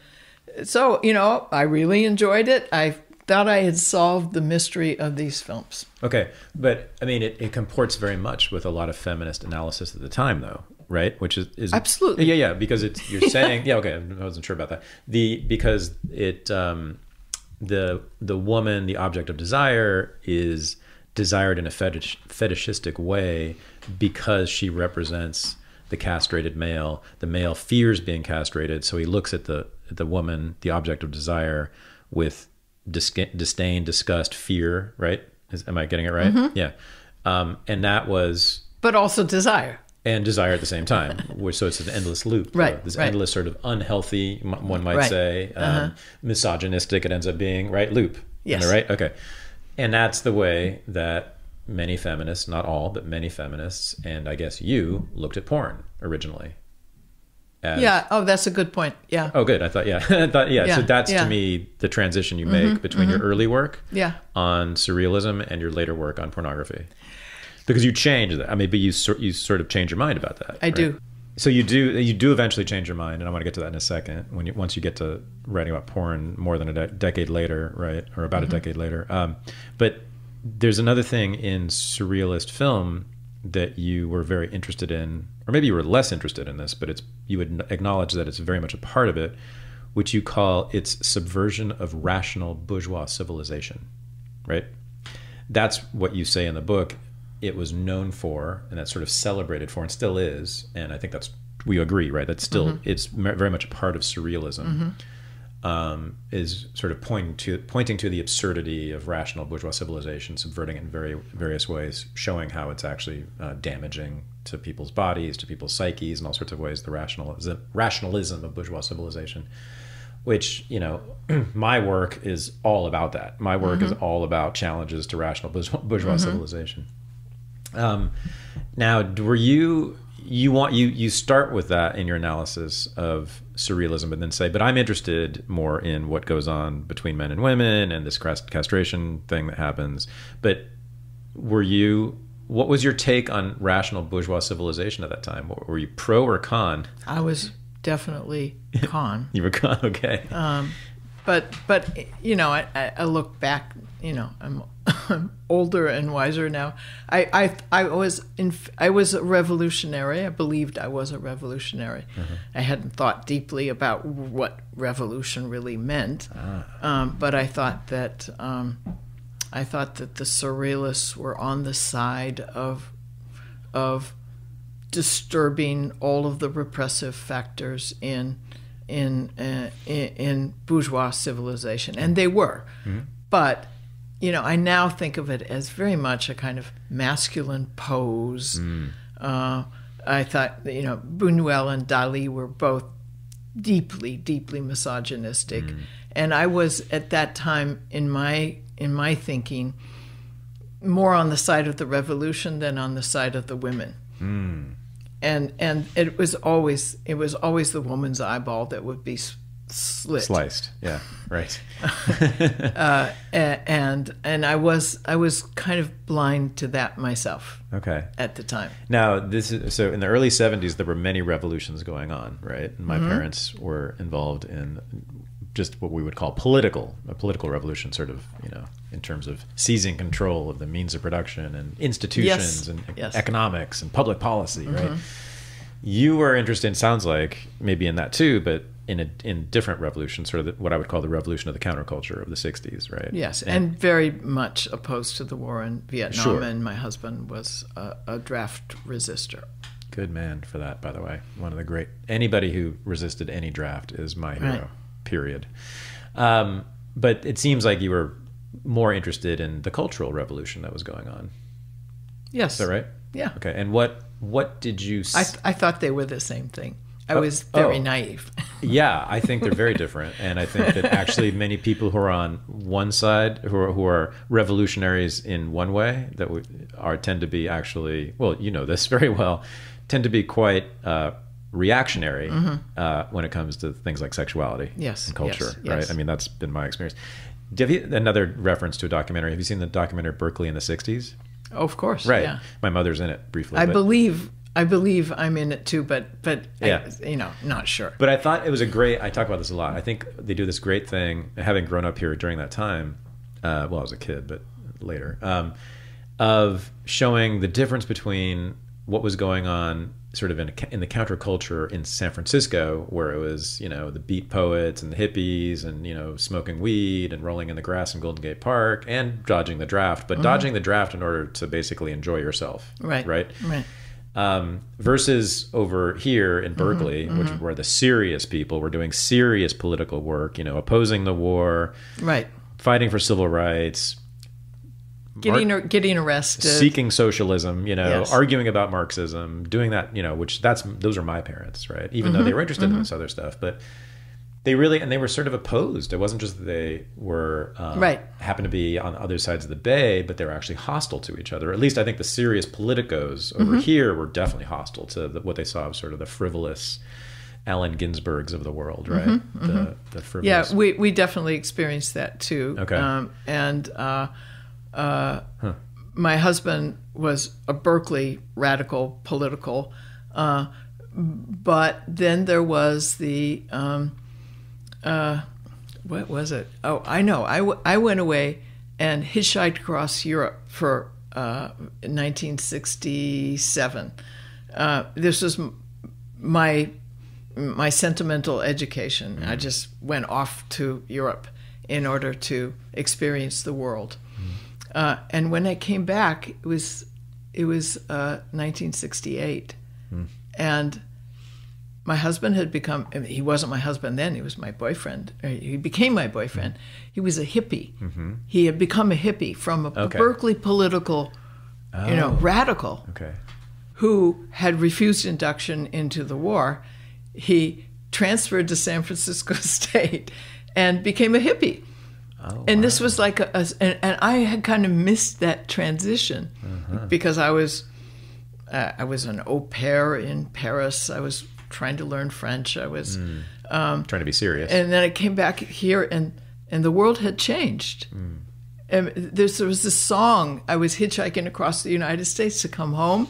so you know I really enjoyed it. I thought I had solved the mystery of these films Okay, but I mean, it, it comports very much with a lot of feminist analysis at the time, though, right? Which is, is Absolutely. yeah, yeah. Because it's you're saying, yeah, okay, I wasn't sure about that. The because it um, the the woman, the object of desire, is desired in a fetish, fetishistic way because she represents the castrated male. The male fears being castrated, so he looks at the at the woman, the object of desire, with disdain, disgust, fear. Right? Is, am I getting it right? Yeah. Um, and that was but also desire and desire at the same time. Which so it's an endless loop. uh, Right, this right. endless sort of unhealthy, one might Right. say, um, misogynistic. It ends up being right loop. Yes. right. Okay. And that's the way that many feminists, not all, but many feminists, and I guess you looked at porn originally. As, yeah oh that's a good point yeah Oh, good. I thought, yeah, I thought, yeah. So that's yeah. Mm-hmm, to me the transition you make between your early work Yeah. on surrealism and your later work on pornography, because you change that. I mean, but you sort you sort of change your mind about that. I right? do. So you do you do eventually change your mind, and I want to get to that in a second. When you once you get to writing about porn more than a de- decade later, right, or about Mm-hmm. a decade later. Um, but there's another thing in surrealist film that you were very interested in, or maybe you were less interested in this, but it's you would acknowledge that it's very much a part of it, which you call its subversion of rational bourgeois civilization, right? That's what you say in the book. It was known for, and that's sort of celebrated for, and still is. And I think that's we agree, right? That's still mm-hmm. it's very much a part of surrealism. Mm-hmm. Um, is sort of pointing to pointing to the absurdity of rational bourgeois civilization, subverting it in very various ways, showing how it's actually uh, damaging to people's bodies, to people's psyches, in all sorts of ways. The rationalism rationalism of bourgeois civilization which you know my work is all about that. My work is all about challenges to rational bourgeois, bourgeois civilization. Um, now were you you want you you start with that in your analysis of surrealism, but then say, but I'm interested more in what goes on between men and women and this castration thing that happens. But were you? What was your take on rational bourgeois civilization at that time? Were you pro or con? I was definitely con. you were con, okay. Um, but but you know, I, I look back. You know, I'm I'm older and wiser now. I, I, I was in, I was a revolutionary. I believed I was a revolutionary. Mm-hmm. I hadn't thought deeply about what revolution really meant, ah. um, but I thought that um, I thought that the surrealists were on the side of of disturbing all of the repressive factors in in uh, in, in, bourgeois civilization, and they were, mm-hmm. but you know, I now think of it as very much a kind of masculine pose. Mm. Uh, I thought, you know, Buñuel and Dali were both deeply, deeply misogynistic, mm. and I was at that time in my in my thinking more on the side of the revolution than on the side of the women. Mm. And and it was always it was always the woman's eyeball that would be slit. Sliced. Yeah. Right. uh, and and I was I was kind of blind to that myself. Okay. At the time. Now this is so in the early '70s there were many revolutions going on, right? And my mm-hmm. parents were involved in just what we would call political a political revolution, sort of you know in terms of seizing control of the means of production and institutions yes. and yes. economics and public policy, mm-hmm. right? You were interested, sounds like, maybe in that too, but in a in different revolutions, sort of the, what I would call the revolution of the counterculture of the '60s, right? Yes, and, and very much opposed to the war in Vietnam. Sure. And my husband was a, a, draft resistor. Good man for that, by the way. One of the great anybody who resisted any draft is my hero. Right. Period. Um, but it seems like you were more interested in the cultural revolution that was going on. Yes. Is that right? Yeah. Okay. And what what did you? S- I th- I thought they were the same thing. I oh, was very oh. naive. yeah, I think they're very different, and I think that actually many people who are on one side, who are, who are revolutionaries in one way, that we, are tend to be actually well, you know this very well, tend to be quite uh, reactionary mm-hmm. uh, when it comes to things like sexuality yes, and culture, yes, right? Yes. I mean, that's been my experience. You, another reference to a documentary? Have you seen the documentary Berkeley in the '60s? Oh, of course, right. Yeah. My mother's in it briefly. I believe I believe I'm in it too, but but yeah. I, you know, not sure. But I thought it was a great. I talk about this a lot. I think they do this great thing. Having grown up here during that time, uh, well, I was a kid, but later, um, of showing the difference between what was going on sort of in, a, in the counterculture in San Francisco, where it was you know the beat poets and the hippies and you know smoking weed and rolling in the grass in Golden Gate Park and dodging the draft, but mm-hmm. dodging the draft in order to basically enjoy yourself. Right. Right. Right um, versus over here in mm-hmm, Berkeley, mm-hmm, which mm-hmm. were the serious people were doing serious political work, you know, opposing the war, right, fighting for civil rights, getting Mar- getting arrested, seeking socialism, you know, yes. arguing about Marxism, doing that, you know, which that's those are my parents, right? Even mm-hmm, though they were interested in mm-hmm. this other stuff, but they really and they were sort of opposed. It wasn't just that they were um, right happened to be on other sides of the bay, but they were actually hostile to each other. At least I think the serious politicos over mm-hmm. here were definitely hostile to the, what they saw as sort of the frivolous. Allen Ginsbergs of the world, right? Mm-hmm, the, mm-hmm. the frivolous. Yeah, we, we definitely experienced that too. Okay. Um, and uh, uh, huh. my husband was a Berkeley radical political, uh, but then there was the um, uh, what was it? Oh, I know. I, w- I went away and hitchhiked across Europe for uh, 1967. Uh, this was my my sentimental education. Mm. I just went off to Europe in order to experience the world. Mm. Uh, and when I came back, it was it was 1968, uh, mm. and my husband had become he wasn't my husband then he was my boyfriend uh, he became my boyfriend he was a hippie mm-hmm. he had become a hippie from a okay. berkeley political oh. you know oh. radical okay. who had refused induction into the war he transferred to san francisco state and became a hippie oh, and wow. this was like a, a and, and, i had kind of missed that transition uh-huh. because i was uh, I was an au pair in Paris. I was trying to learn French. I was, hmm. um, trying to be serious. and then I came back here, and and the world had changed. Hmm. And there's, there was this song. I was hitchhiking across the United States to come home.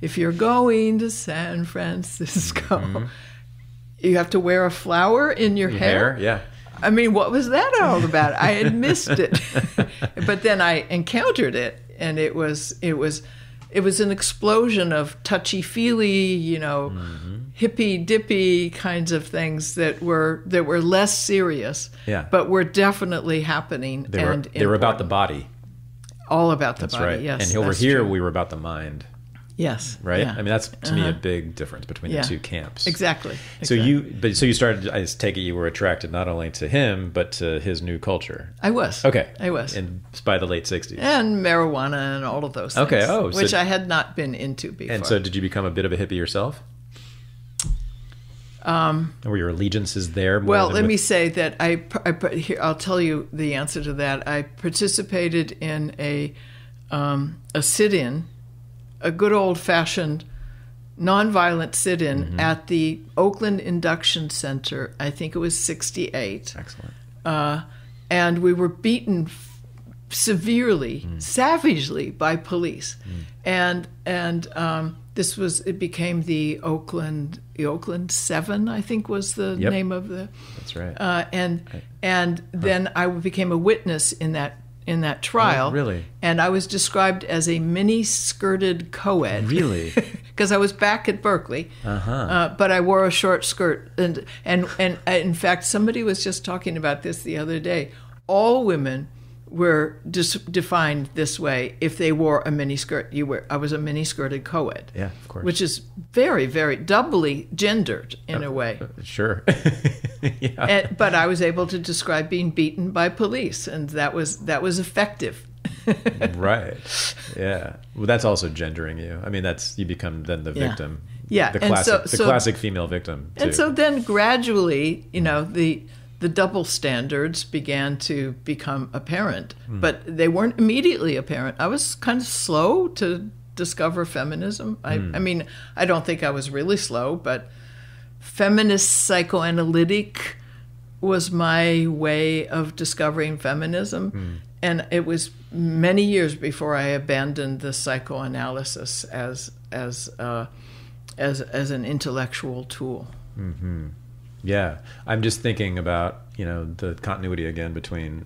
If you're going to San Francisco, hmm. you have to wear a flower in your, Your hair. hair, yeah. I mean, what was that all about? I had missed it, but then I encountered it, and it was it was it was an explosion of touchy feely, you know, mm-hmm. Hippy dippy kinds of things that were that were less serious, Yeah. but were definitely happening. They were they were about the body. all about the That's body. right. Yes, and over here true. we were about the mind, yes, right? yeah. I mean, that's to me a uh-huh. big difference between Yeah. the two camps. exactly. So exactly. you, but so you started. I take it you were attracted not only to him but to his new culture. I was Okay, I was. And by the late '60s. and marijuana and all of those things. Okay, oh, so- which I had not been into before. And so, did you become a bit of a hippie yourself? Um, were your allegiances there? More Well, let me say that I, I here, I'll tell you the answer to that. I participated in a um, a sit-in, a good old-fashioned nonviolent sit-in Mm-hmm. at the Oakland Induction Center. I think it was '68, Excellent. uh, and we were beaten f- severely, Mm. savagely by police, and and um, this was it became the Oakland Oakland Seven, I think was the Yep. name of the That's right. uh, and and then I became a witness in that in that trial. Oh, really? And I was described as a mini skirted co-ed. Really? Because I was back at Berkeley, Uh-huh. uh, but I wore a short skirt, and and and in fact, somebody was just talking about this the other day. All women were dis- defined this way if they wore a mini skirt. You were I was a mini skirted co-ed. Yeah, of course. Which is very, very doubly gendered in a oh, way. Sure. yeah. And, but I was able to describe being beaten by police, and that was that was effective. right. Yeah. Well, that's also gendering you. I mean, that's you become then the Yeah. victim. Yeah, The classic, so- the classic female victim. Too. And so then gradually, you know, the the double standards began to become apparent, hmm. but they weren't immediately apparent. I was kind of slow to discover feminism. I, hmm. I mean, I don't think I was really slow, but feminist psychoanalytic was my way of discovering feminism. Hmm. And it was many years before I abandoned the psychoanalysis as as uh, as as an intellectual tool. Mm-hmm. Yeah, I'm just thinking about you know the continuity again between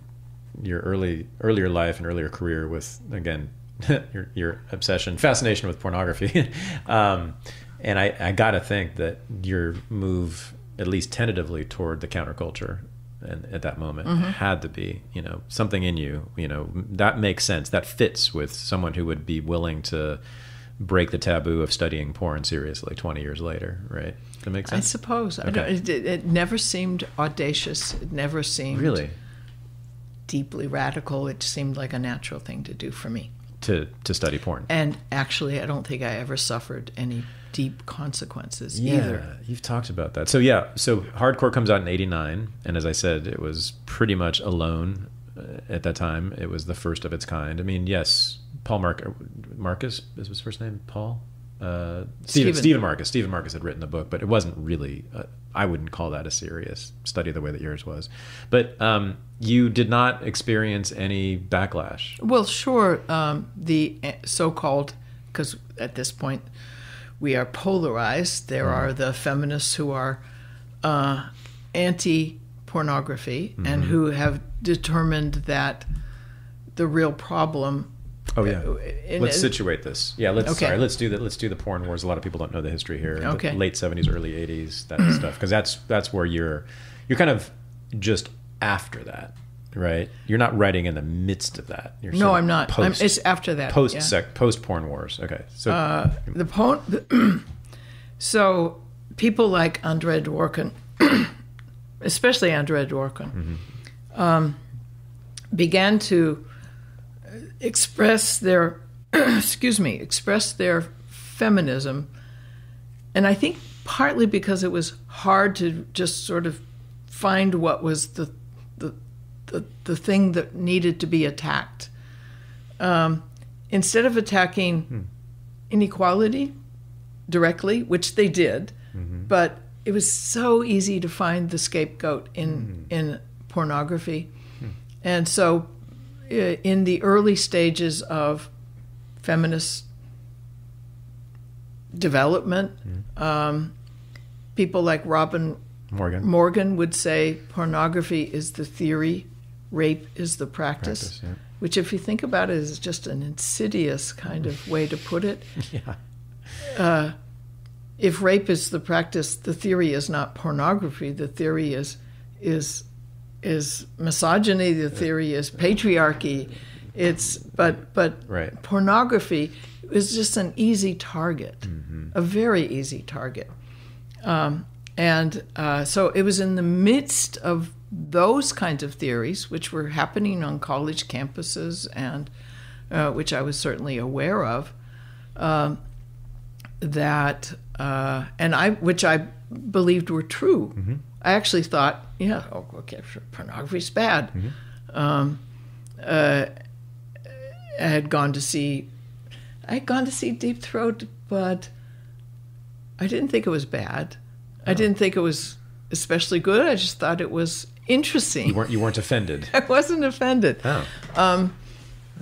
your early earlier life and earlier career with again your your obsession fascination with pornography, um, and I I gotta think that your move at least tentatively toward the counterculture and at that moment had to be you know something in you you know that makes sense. That fits with someone who would be willing to break the taboo of studying porn seriously 20 years later right that makes I sense suppose. I Okay. don't, it, it, never seemed audacious. It never seemed really deeply radical. It seemed like a natural thing to do for me. to to study porn. And actually, I don't think I ever suffered any deep consequences Yeah, either. you've talked about that. So yeah, so hardcore comes out in '89, and as I said, it was pretty much alone uh, at that time. It was the first of its kind. I mean, yes, Paul Mark Marcus is his first name. Paul. Uh, Steven, Steven. Marcus. Steven Marcus had written the book, but it wasn't really. Uh, I wouldn't call that a serious study the way that yours was. But um, you did not experience any backlash. Well, sure. Um, the eh, so-called, because at this point we are polarized. There are the feminists who are uh, anti-pornography and who have determined that the real problem. Oh yeah. in- let's uh, situate this. Yeah, let's Okay. sorry, let's do that. Let's do the porn wars. A lot of people don't know the history here. The Okay. late seventies, early eighties, that stuff. Because that's that's where you're you're kind of just after that, right? You're not writing in the midst of that. You're No, I'm not. I'm, Post, it's after that. post yeah. sec post porn wars. Okay, so uh, the po- so people like Andrea Dworkin, especially Andrea Dworkin, mm-hmm. um, began to express their excuse me express their feminism, and I think partly because it was hard to just sort of find what was the the the, the thing that needed to be attacked. Um, instead of attacking hmm. inequality directly, which they did, mm-hmm. but it was so easy to find the scapegoat in hmm. in pornography, hmm. and so Uh, in the early stages of feminist development, mm-hmm. um, people like Robin Morgan. Morgan would say pornography is the theory, rape is the practice. Practice, yeah. Which, if you think about it, is just an insidious kind of way to put it. Yeah. Uh, if rape is the practice, the theory is not pornography. The theory is is is misogyny. The theory is patriarchy. It's but but Right. pornography is just an easy target, Mm-hmm. a very easy target. Um, and uh, so it was in the midst of those kinds of theories, which were happening on college campuses and uh, which I was certainly aware of, um, that, uh, and I, which I believed were true. I actually thought, yeah, oh, okay, sure, pornography's bad. Um, uh, I had gone to see, I had gone to see Deep Throat, but I didn't think it was bad. I didn't think it was especially good. I just thought it was interesting. You weren't you weren't offended. I wasn't offended. Oh. Um,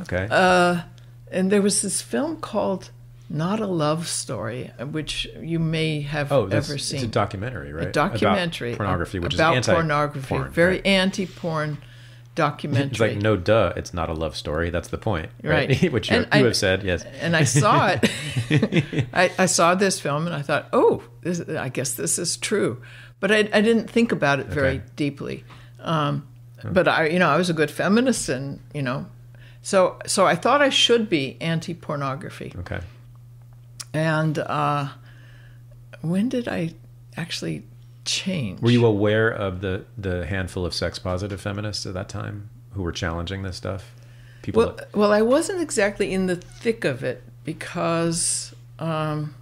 Okay. uh, and there was this film called Not a Love Story, which you may have oh, that's, ever it's a documentary, right? A documentary About pornography, which about is anti pornography, very anti-porn documentary. It's like no duh, it's not a love story. That's the point, right? Right. which you, you I- have said, yes. and I saw it. I, I saw this film and I thought, oh, this, I guess this is true. But I, I didn't think about it very Okay. deeply. Um, But I, you know, I was a good feminist, and you know, so so I thought I should be anti-pornography. Okay. And uh, when did I actually change? Were you aware of the the handful of sex positive feminists at that time who were challenging this stuff? People. Well, well, I wasn't exactly in the thick of it because. Um,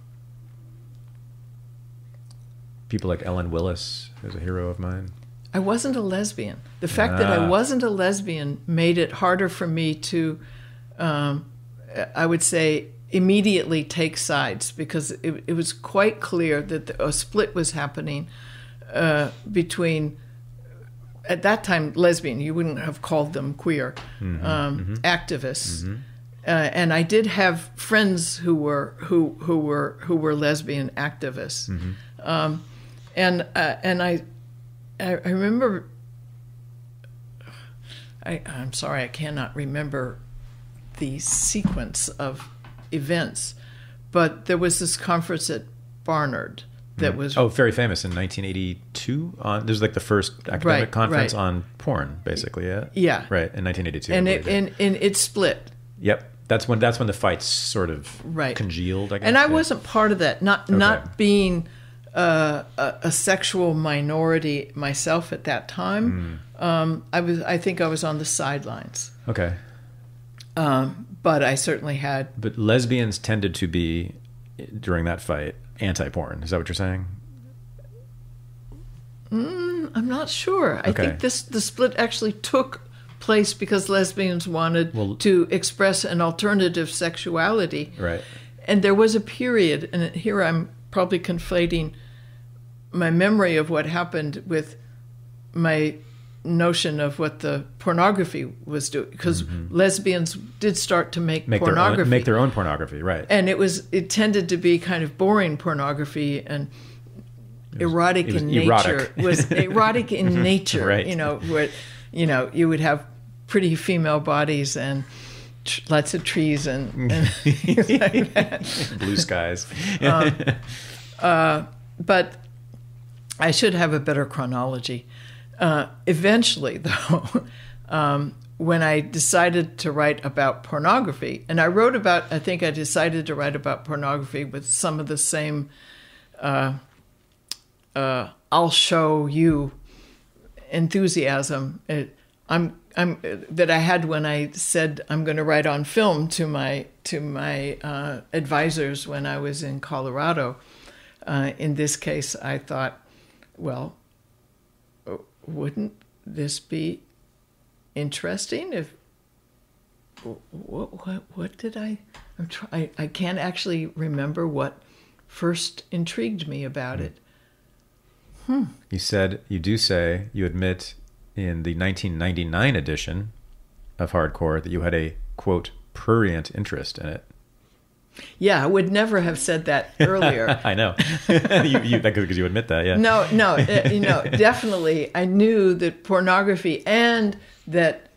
people like Ellen Willis, who's a hero of mine. I wasn't a lesbian. The fact that I Ah. wasn't a lesbian made it harder for me to, um, I would say, immediately take sides because it, it was quite clear that the, a split was happening uh, between, at that time, lesbian. You wouldn't have called them queer um, activists. Uh, and I did have friends who were who who were who were lesbian activists, um, and uh, and I I, I remember. I, I'm sorry, I cannot remember the sequence of events, but there was this conference at Barnard that was Oh, very famous in 1982. On there's like the first academic Right, conference right. on porn, basically. Yeah. Yeah. Right in 1982. And it and, and it split. Yep. That's when that's when the fights sort of Right. congealed. I guess. and I yeah. wasn't part of that. Not not being uh, a, a sexual minority myself at that time. Hmm. Um, I was. I think I was on the sidelines, okay. um, but I certainly had. But lesbians tended to be during that fight anti-porn. Is that what you're saying? Mm, I'm not sure. I think this the split actually took place because lesbians wanted Well- to express an alternative sexuality. Right. And there was a period, and here I'm probably conflating my memory of what happened with my notion of what the pornography was doing, because lesbians did start to make, Mm-hmm. Make their pornography, own make their own pornography. Right. and it was it tended to be kind of boring pornography and erotic in nature was erotic in nature. Right. You know, where you know you would have pretty female bodies and tr- lots of trees and, and like. Blue skies. Um, but I should have a better chronology. Uh, eventually, though, um, when I decided to write about pornography, and I wrote about, I think I decided to write about pornography with some of the same, uh, uh, I'll show you enthusiasm. It, I'm, I'm that I had when I said I'm going to write on film to my to my uh, advisors when I was in Colorado. Uh, in this case, I thought, well, wouldn't this be interesting if what, what, what did I I'm try, I can't actually remember what first intrigued me about hmm. it. Hmm. You said, you do say, you admit in the 1999 edition of Hardcore that you had a, quote, prurient interest in it. Yeah, I would never have said that earlier. I know. you, you, because you admit that, yeah. no, no, uh, you know, definitely. I knew that pornography and that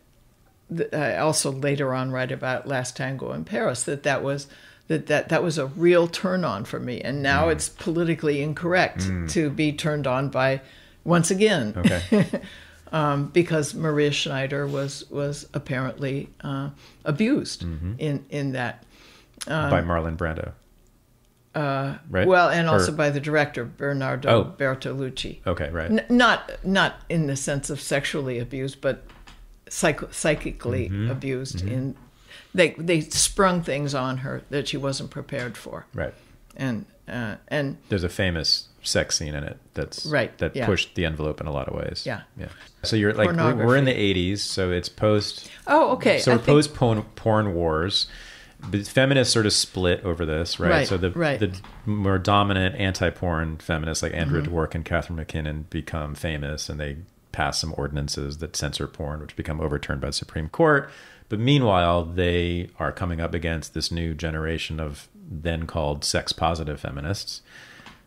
th- I also later on write about Last Tango in Paris that that was that that that was a real turn on for me, and now it's politically incorrect to be turned on by once again Okay. um, because Maria Schneider was was apparently uh, abused in in that. By Marlon Brando. Uh, right? Well, and Or- also by the director Bernardo Oh. Bertolucci. Okay, right. N- not not in the sense of sexually abused, but psych- psychically Mm-hmm. abused. In they they sprung things on her that she wasn't prepared for, right. and uh, and There's a famous sex scene in it that's Right, that yeah. pushed the envelope in a lot of ways. Yeah. Yeah. So you're like we're, in the 80s, so it's post oh okay. so I we're think- post porn, porn wars. But feminists sort of split over this, right? Right, so the right. the more dominant anti-porn feminists like Andrea Mm-hmm. Dworkin and Catharine MacKinnon become famous, and they pass some ordinances that censor porn, which become overturned by the Supreme Court. But meanwhile, they are coming up against this new generation of then called sex positive feminists.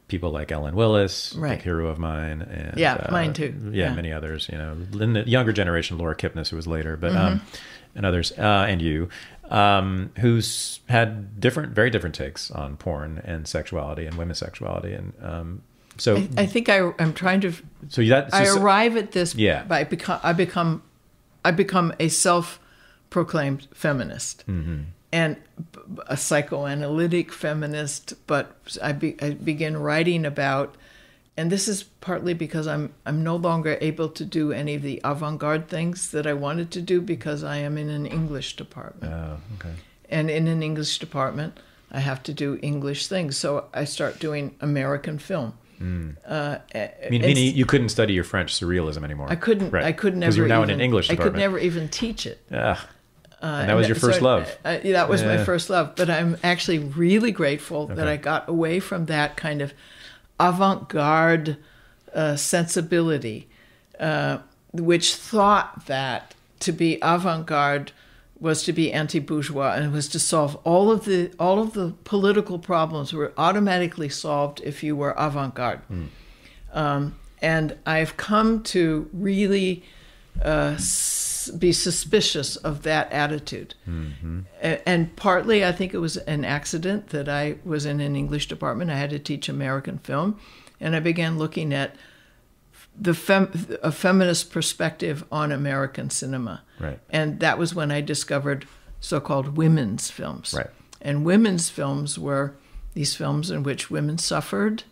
People like Ellen Willis, Right. hero of mine, and Yeah, uh, mine too. Yeah, Yeah. many others. You know, in the younger generation, Laura Kipnis, who was later, but um, Mm-hmm. and others, uh, and you, um, who's had different, very different takes on porn and sexuality and women's sexuality, and um, so I, I think I I'm trying to so that I so- arrive at this Yeah. by become I become I become a self-proclaimed feminist Mm-hmm. and a psychoanalytic feminist but I, be, I begin writing about and this is partly because I'm I'm no longer able to do any of the avant-garde things that I wanted to do because I am in an English department Oh, okay. and in an English department, I have to do English things. So I start doing American film. Hmm. Uh, I mean, meaning you couldn't study your French surrealism anymore. I couldn't. right? I couldn't never. because you're now even, in an English Department. I could never even teach it. Ugh. and uh, that was your first so love. I- I- that was my first love. But I'm actually really grateful that I got away from that kind of avant-garde uh, sensibility, uh, which thought that to be avant-garde was to be anti-bourgeois and was to solve all of the all of the political problems were automatically solved if you were avant-garde. Um, and I've come to really uh, be suspicious of that attitude. A- And partly, I think it was an accident that I was in an English department. I had to teach American film, and I began looking at the fem- a feminist perspective on American cinema. Right. And that was when I discovered so-called women's films. Right. And women's films were these films in which women suffered,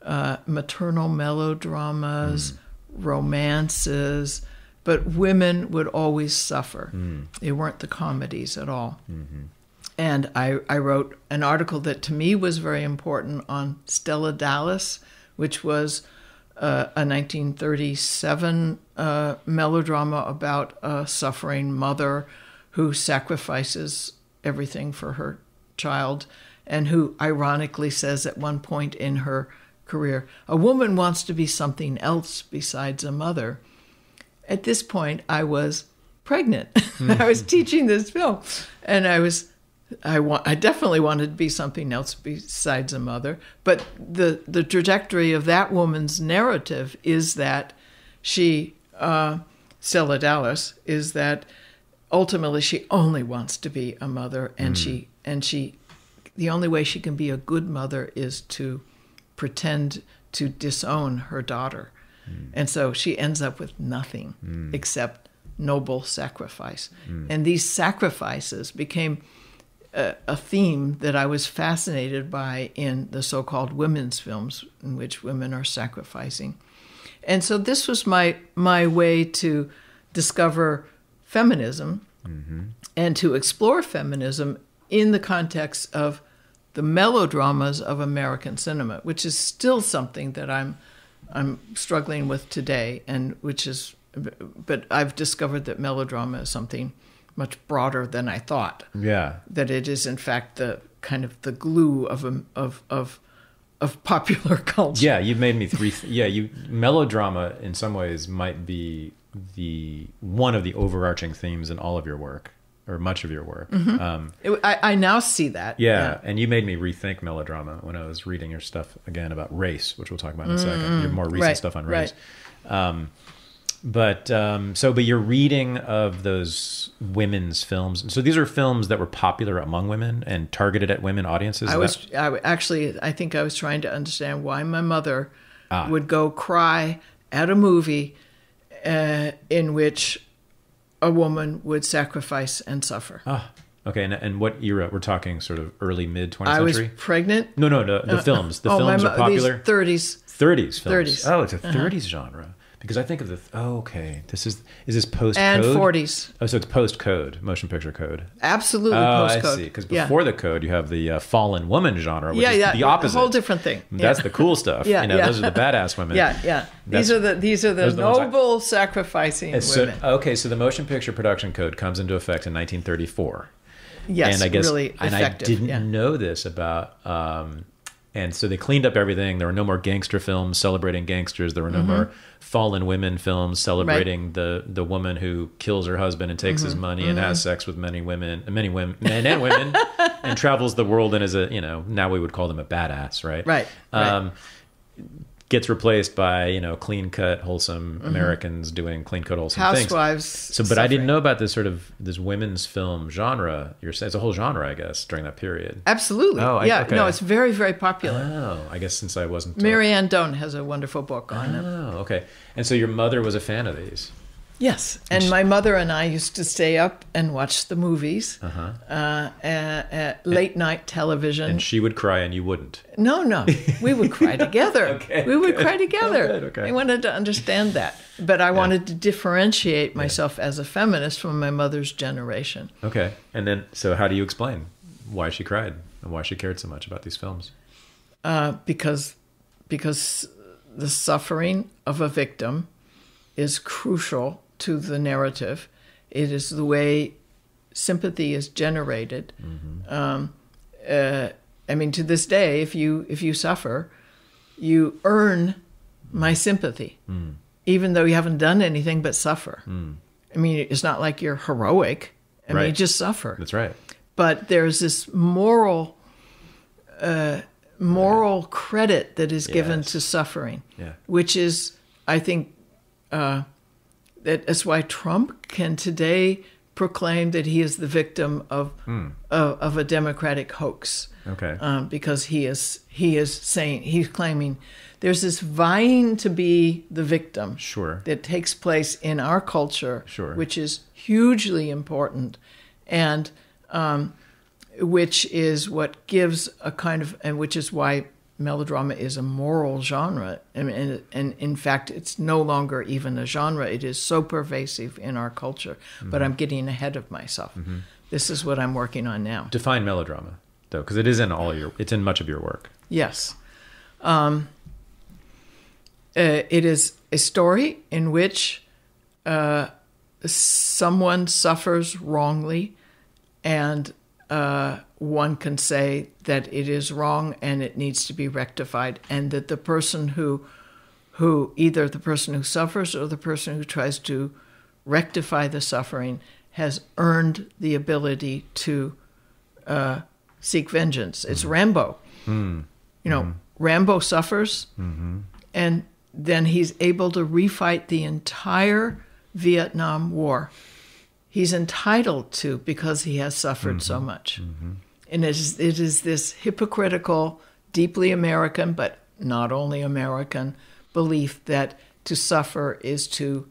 uh, maternal melodramas, romances, but women would always suffer. They weren't the comedies at all. And I, I wrote an article that to me was very important on Stella Dallas, which was uh, a 1937 uh, melodrama about a suffering mother who sacrifices everything for her child and who ironically says at one point in her career, a woman wants to be something else besides a mother. At this point, I was pregnant. I was teaching this film, and I was. I want. I definitely wanted to be something else besides a mother. But the the trajectory of that woman's narrative is that she, uh, Stella Dallas, is that ultimately she only wants to be a mother, and she and she, the only way she can be a good mother is to pretend to disown her daughter. Mm. And so she ends up with nothing mm. except noble sacrifice. Mm. And these sacrifices became a, a theme that I was fascinated by in the so called women's films, in which women are sacrificing. And so this was my, my way to discover feminism mm-hmm. and to explore feminism in the context of the melodramas of American cinema, which is still something that I'm I'm struggling with today, and which is, but I've discovered that melodrama is something much broader than I thought. Yeah. That it is in fact the kind of the glue of a, of of of popular culture. Yeah, you've made me three. yeah, you melodrama in some ways might be the one of the overarching themes in all of your work or much of your work. Um, It- I, I now see that. yeah, and you made me rethink melodrama when I was reading your stuff again about race, which we'll talk about in a second. Your more recent Mm-hmm. Right, stuff on right. race. Um, but um, so, but your reading of those women's films. So these are films that were popular among women and targeted at women audiences. I was that- I, actually I think I was trying to understand why my mother Ah. would go cry at a movie uh, in which a woman would sacrifice and suffer. Ah, okay. And, and what era? We're talking sort of early mid 20th I was pregnant. No, no, no. The films. The oh, films my, are these popular. 30s. 30s films. 30s. Oh, it's a 30s genre. Because I think of the. Oh, okay. This is. Is this post and forties. Oh, so it's post code, motion picture code. Absolutely Oh, postcode. I see. Because Yeah. before the code, you have the uh, fallen woman genre, which yeah, is yeah, the opposite. A whole different thing. That's yeah. the cool stuff. Yeah, you know, yeah. those are the badass women. Yeah, yeah. That's- These are the these are the the I- noble sacrificing so, women. okay, so the motion picture production code comes into effect in 1934. yes, and I guess really and. I didn't yeah. know this about um and so they cleaned up everything. There were no more gangster films celebrating gangsters. There were no Mm-hmm. more fallen women films celebrating the the woman who kills her husband and takes Mm-hmm. his money and has sex with many women, many women, men and women, and travels the world and is a you know now we would call them a badass, right? Right, right. Gets replaced by you know clean cut, wholesome Mm-hmm. Americans doing clean cut, wholesome things. Housewives. So, but I didn't know about this sort of this women's film genre. You're saying it's a whole genre, I guess, during that period. Absolutely. Oh, I- yeah. okay. No, it's very, very popular. Oh, I guess since I wasn't. uh, Mary Ann Doane has a wonderful book on it. Oh, okay. And so your mother was a fan of these. Yes, and my mother and I used to stay up and watch the movies, Uh-huh. uh, at, at late night television. And she would cry and you wouldn't. no, no, we would cry together. Okay, we would good. cry together. Oh, good, okay. I wanted to understand that, but I wanted to differentiate myself as a feminist from my mother's generation. Okay. And then, so how do you explain why she cried and why she cared so much about these films? uh, because because the suffering of a victim is crucial to the narrative. It is the way sympathy is generated. Um, uh, I mean, to this day, if you if you suffer, you earn my sympathy, even though you haven't done anything but suffer. I mean, it's not like you're heroic. I mean, you just suffer That's right. but there's this moral uh, moral credit that is given Yes. to suffering Yeah. which is i think uh, that's why trump can today proclaim that he is the victim of of, of a democratic hoax Okay. um, because he is he is saying he's claiming there's this vying to be the victim Sure. that takes place in our culture, Sure. which is hugely important, and um, which is what gives a kind of, and which is why melodrama is a moral genre. And, and, and in fact, it's no longer even a genre. It is so pervasive in our culture. But Mm-hmm. I'm getting ahead of myself. This is what I'm working on now. Define melodrama, though, because it is in all your, it's in much of your work. Yes. Um, uh, it is a story in which uh, someone suffers wrongly, and uh, one can say that it is wrong and it needs to be rectified, and that the person who, who either the person who suffers or the person who tries to rectify the suffering has earned the ability to uh, seek vengeance. It's mm-hmm. Rambo. Hmm. You know, mm-hmm. Rambo suffers, mm-hmm. and then he's able to refight the entire Vietnam War. He's entitled to because he has suffered so much. And it is, it is this hypocritical, deeply American, but not only American, belief that to suffer is to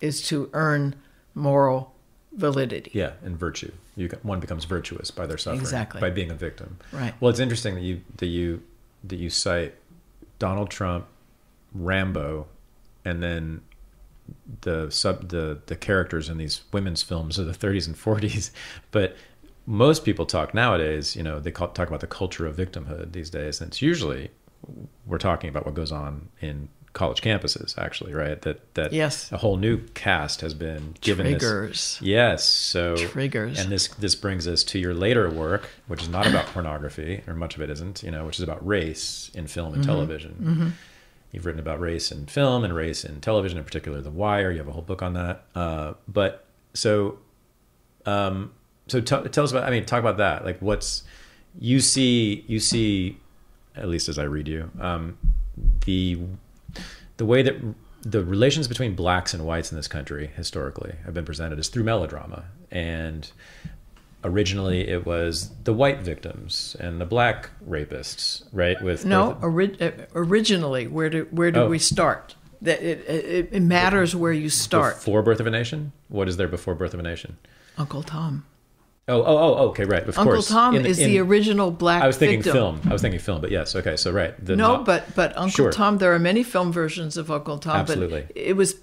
is to earn moral validity. Yeah, and virtue. You one becomes virtuous by their suffering, Exactly. by being a victim. Right. Well, it's interesting that you that you that you cite Donald Trump, Rambo, and then the sub the the characters in these women's films of the 30s and 40s. But most people talk nowadays. You know, they call, talk about the culture of victimhood these days, and it's usually we're talking about what goes on in college campuses actually right that that Yes. a whole new cast has been given this Triggers. yes so Triggers. and this this brings us to your later work which is not about pornography or much of it isn't you know which is about race in film and Mm-hmm. television you've written about race in film and race in television in particular the wire you have a whole book on that uh, but so um, so t- tell us about i mean talk about that like what's you see you see at least as i read you um, the the way that the relations between blacks and whites in this country historically have been presented is through melodrama and originally it was the white victims and the black rapists right with No, ori- uh, originally, where do where do Oh. we start? That it, it, it matters where you start. before birth of a nation what is there before birth of a nation Uncle Tom. Oh oh oh okay right of Uncle course Tom In- is in- the original black. i was thinking victim. film i was thinking film but yes okay so right the No, but but Uncle Sure. Tom. There are many film versions of Uncle Tom. Absolutely. But it was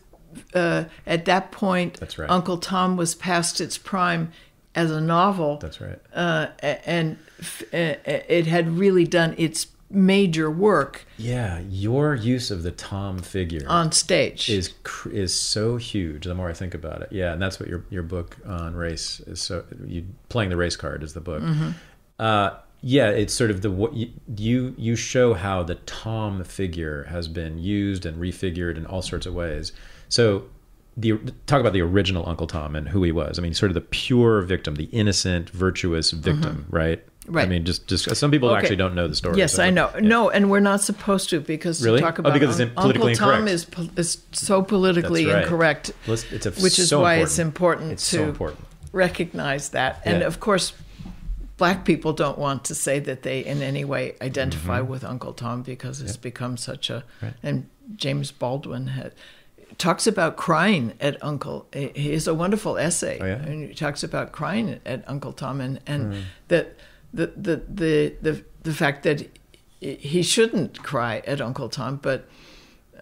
uh, at that point. That's right. Uncle Tom was past its prime as a novel. that's right uh, and f- uh, it had really done its major work yeah your use of the tom figure on stage. is is so huge the more I think about it. Yeah, and that's what your your book on race is. So you playing the race card is the book. Uh, yeah, it's sort of the what you, you you show how the Tom figure has been used and refigured in all sorts of ways. So the talk about the original Uncle Tom and who he was. I mean, sort of the pure victim, the innocent, virtuous victim, right? I mean, just just some people Okay. actually don't know the story. Yes, so- I know. yeah. No, and we're not supposed to because Really? to talk Oh, about because it's Un- politically Uncle Tom incorrect. is po- is so politically That's right. incorrect, Let's- it's a- which is so why important. it's important It's to so important. recognize that. And Yeah. of course, black people don't want to say that they in any way identify with Uncle Tom because it's become such a. Mm-hmm. Right. And James Baldwin had. Talks about crying at Uncle. He has a wonderful essay, Oh, yeah? and he talks about crying at Uncle Tom, and, and that the, the the the the fact that he shouldn't cry at Uncle Tom, but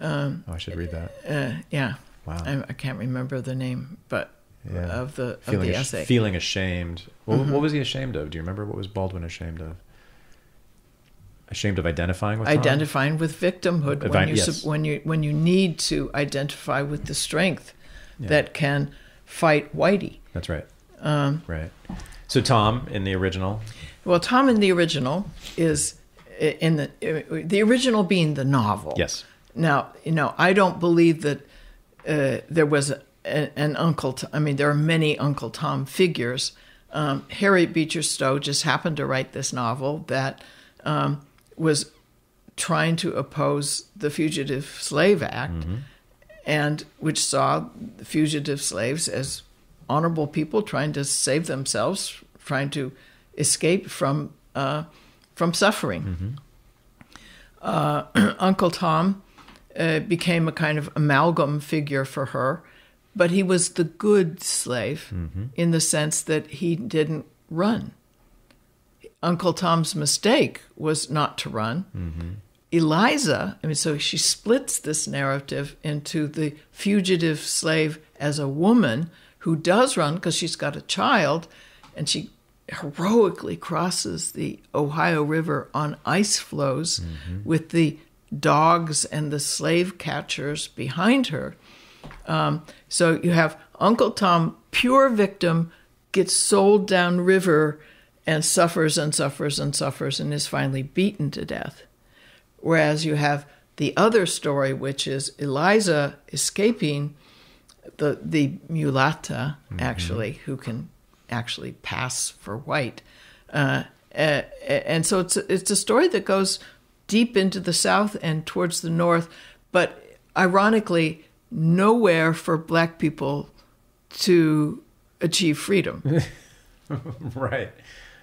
Oh, I should read that. uh, yeah, Wow. I, I can't remember the name, but Yeah. of the of feeling the essay. feeling ashamed. What, what was he ashamed of? Do you remember what was Baldwin ashamed of? Ashamed of identifying with Tom? identifying with victimhood when you yes. when you when you need to identify with the strength that can fight Whitey. That's right. Um, right. So Tom in the original. Well, Tom in the original is in the the original being the novel. Yes. Now, you know, I don't believe that uh, there was a, a- an Uncle. Tom, I mean, there are many Uncle Tom figures. Um, Harriet Beecher Stowe just happened to write this novel that um, was trying to oppose the Fugitive Slave Act, and which saw the fugitive slaves as honorable people trying to save themselves, trying to escape from uh, from suffering. Uh, Uncle Tom uh, became a kind of amalgam figure for her, but he was the good slave in the sense that he didn't run. Uncle Tom's mistake was not to run. Eliza, I mean, so she splits this narrative into the fugitive slave as a woman who does run because she's got a child and she heroically crosses the Ohio River on ice floes with the dogs and the slave catchers behind her. Um, so you have Uncle Tom, pure victim, gets sold downriver and suffers and suffers and suffers and is finally beaten to death. Whereas you have the other story, which is Eliza escaping the the mulata, actually, who can actually pass for white, uh, uh, and so it's it's a story that goes deep into the south and towards the north, but ironically, nowhere for black people to achieve freedom. right.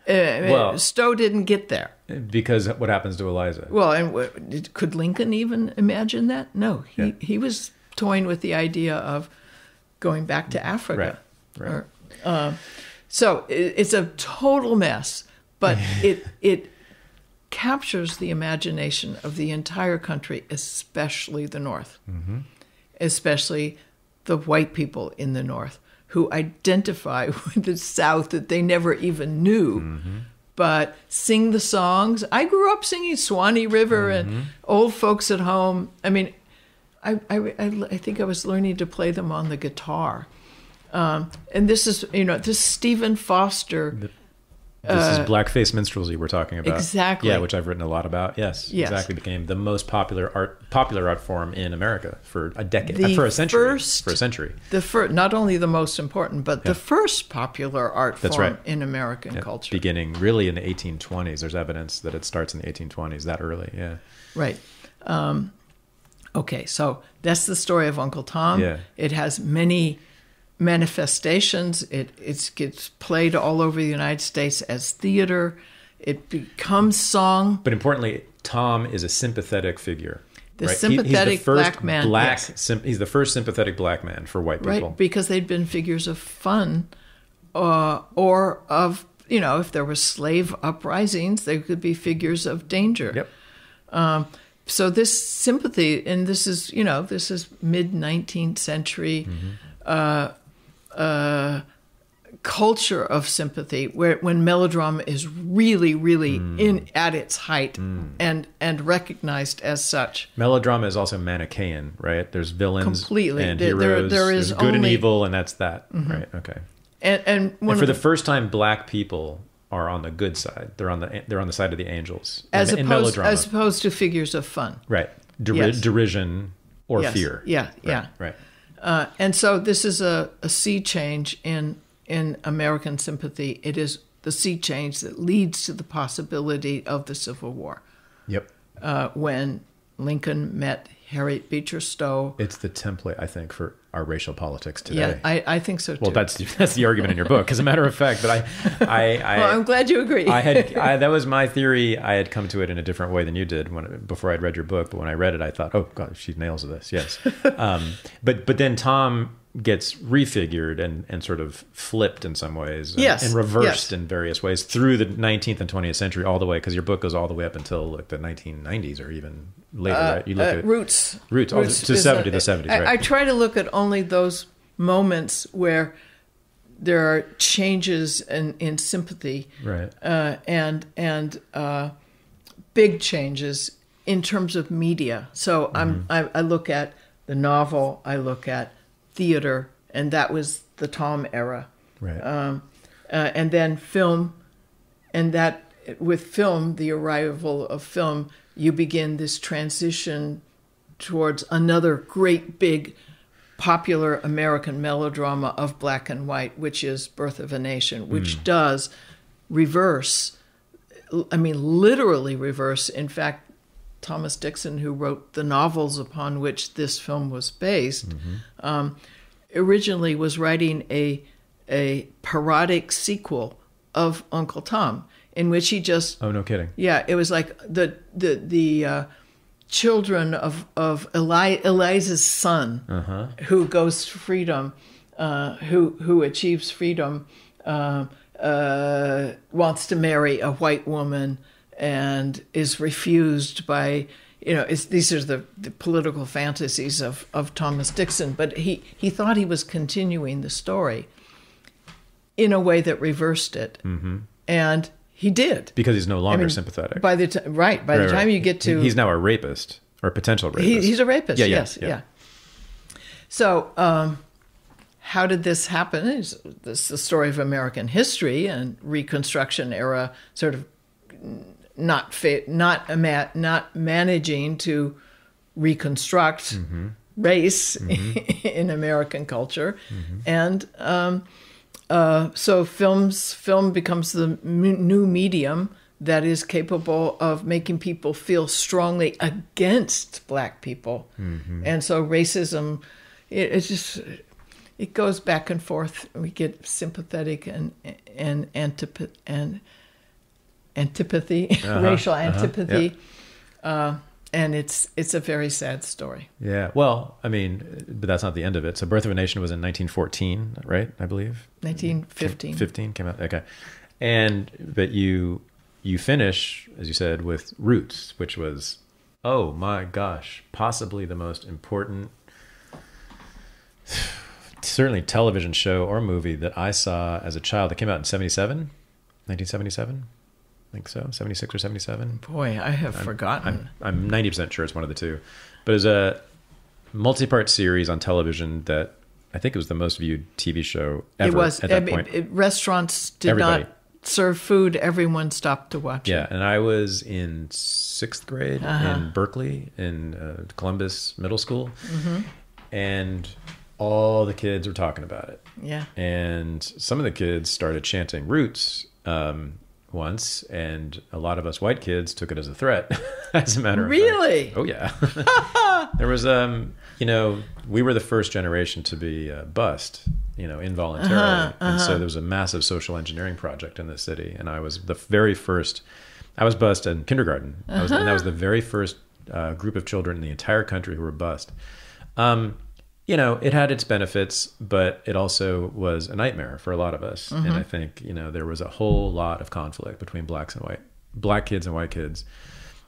Uh, Well- Stowe didn't get there. Because what happens to Eliza? Well, and w- could Lincoln even imagine that? No, he Yeah. he was toying with the idea of going back to Africa. Right, right. Or, uh, so it's a total mess, but it it captures the imagination of the entire country, especially the North, Mm-hmm. especially the white people in the North who identify with the South that they never even knew. Mm-hmm. But sing the songs. I grew up singing Swanee River Mm-hmm. and old folks at home. I mean, I, I, I, I think I was learning to play them on the guitar. Um, and this is, you know, this Stephen Foster. This is blackface minstrelsy we're talking about. Uh, Exactly. Yeah, which I've written a lot about. Yes, Yes. exactly. Became the most popular art popular art form in America for a decade, The uh, for a century, first- for a century. the first, not only the most important, but the first popular art That's form right. in American Yeah, culture. beginning really in the 1820s. There's evidence that it starts in the 1820s, that early. Yeah, Right. Um, okay, so that's the story of Uncle Tom. Yeah. It has many manifestations. It it gets played all over the United States as theater. It becomes song. but importantly, Tom is a sympathetic figure. The right? He- he's sympathetic first black man, Black, yes. sym- he's the first sympathetic black man for white people. right? Because they'd been figures of fun, uh, or of you know, if there were slave uprisings, they could be figures of danger. Yep. So this sympathy, and this is you know, this is mid nineteenth century. Uh, uh, culture of sympathy where when melodrama is really really in at its height and and recognized as such Melodrama is also Manichaean, right? There's villains Completely. and There- there- heroes. there is There's good and only- Mm-hmm. evil, and that's that, right? Okay. and and and for of the first time, black people are on the good side. They're on the they're on the side of the angels as in, in opposed melodrama, as opposed to figures of fun right? Yes. Derision or Yes. fear. Yeah, Right, yeah. Right. Uh, and so this is a, a sea change in in American sympathy. It is the sea change that leads to the possibility of the Civil War. Yep. Uh, when Lincoln met Harriet Beecher Stowe. It's the template, I think, for our racial politics today. Yeah, I, I think so too. well, that's that's the argument in your book. As a matter of fact, but I, I, I well, I'm glad you agree. I had I, that was my theory. I had come to it in a different way than you did when before I'd read your book. But when I read it, I thought, oh god, she nails this. Yes, um, but but then Tom gets refigured and and sort of flipped in some ways, and, Yes, and reversed yes. in various ways through the 19th and 20th century, all the way because your book goes all the way up until like the 1990s or even later. right? You look Uh, at roots. Roots, oh, to is 70, the 70s, I, right. I try to look at only those moments where there are changes in, in sympathy right. uh, and and uh, big changes in terms of media. So I'm Mm-hmm. I, I look at the novel, I look at theater, and that was the Tom era, Right. um, uh, and then film, and that with film, the arrival of film, you begin this transition towards another great big popular American melodrama of black and white, which is Birth of a Nation, which does reverse, I mean, literally reverse. In fact, Thomas Dixon, who wrote the novels upon which this film was based, um, originally was writing a a parodic sequel of Uncle Tom, in which he just oh no kidding. yeah, it was like the the the uh, children of of Eli, Eliza's son, Uh-huh. who goes to freedom, uh, who who achieves freedom, uh, uh, wants to marry a white woman and is refused by. You know, these are the, the political fantasies of, of Thomas Dixon, but he, he thought he was continuing the story in a way that reversed it, mm-hmm. and he did. Because he's no longer I mean, sympathetic. By the time, right, by Right, the time right. you get to, he's now a rapist or a potential rapist. he, he's a rapist. Yeah, yeah, yes, yeah. yeah. So, um, how did this happen? It's, this is the story of American history and Reconstruction era, sort of not fa- not ama- not managing to reconstruct Mm-hmm. race in American culture, Mm-hmm. and um, uh, so films film becomes the m- new medium that is capable of making people feel strongly against black people, and so racism, it, it's just it goes back and forth. We get sympathetic and and antip- and antipathy, racial antipathy, uh, and it's it's a very sad story. Yeah. Well, I mean, but that's not the end of it. So, Birth of a Nation was in 1914, right? I believe. 1915. 15 came out. Okay. And but you you finish, as you said, with Roots, which was, oh my gosh, possibly the most important, certainly television show or movie that I saw as a child. That came out in 77, 1977. I think so, 76 or 77. Boy, I have forgotten. I'm I'm ninety percent sure it's one of the two, but it was a multi-part series on television that I think it was the most viewed TV show ever it was at that I mean, point. it- restaurants did Everybody. not serve food. Everyone stopped to watch yeah, it. and I was in sixth grade Uh-huh. in Berkeley in uh, Columbus Middle School, Mm-hmm. and all the kids were talking about it. Yeah. and some of the kids started chanting roots um, once and a lot of us white kids took it as a threat as a matter of fact. Really? oh yeah. There was um you know we were the first generation to be uh, bussed you know involuntarily. Uh-huh, and so there was a massive social engineering project in the city and i was the very first i was bussed in kindergarten. I was, and that was the very first uh, group of children in the entire country who were bussed um, you know, it had its benefits, but it also was a nightmare for a lot of us. And I think, you know, there was a whole lot of conflict between blacks and white, black kids and white kids.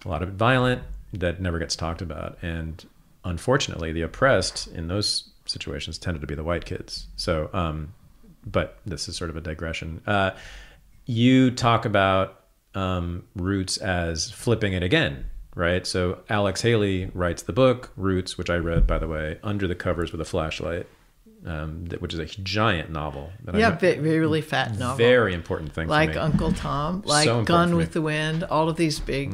A lot of it violent that never gets talked about. And unfortunately, the oppressed in those situations tended to be the white kids. So, um, but this is sort of a digression. Uh, you talk about um, Roots as flipping it again, right? So Alex Haley writes the book Roots, which I read, by the way, under the covers with a flashlight, um, that, which is a giant novel. That Yeah, I, really fat novel. very important thing like. Uncle Tom, like important Gone with the Wind, all of these big.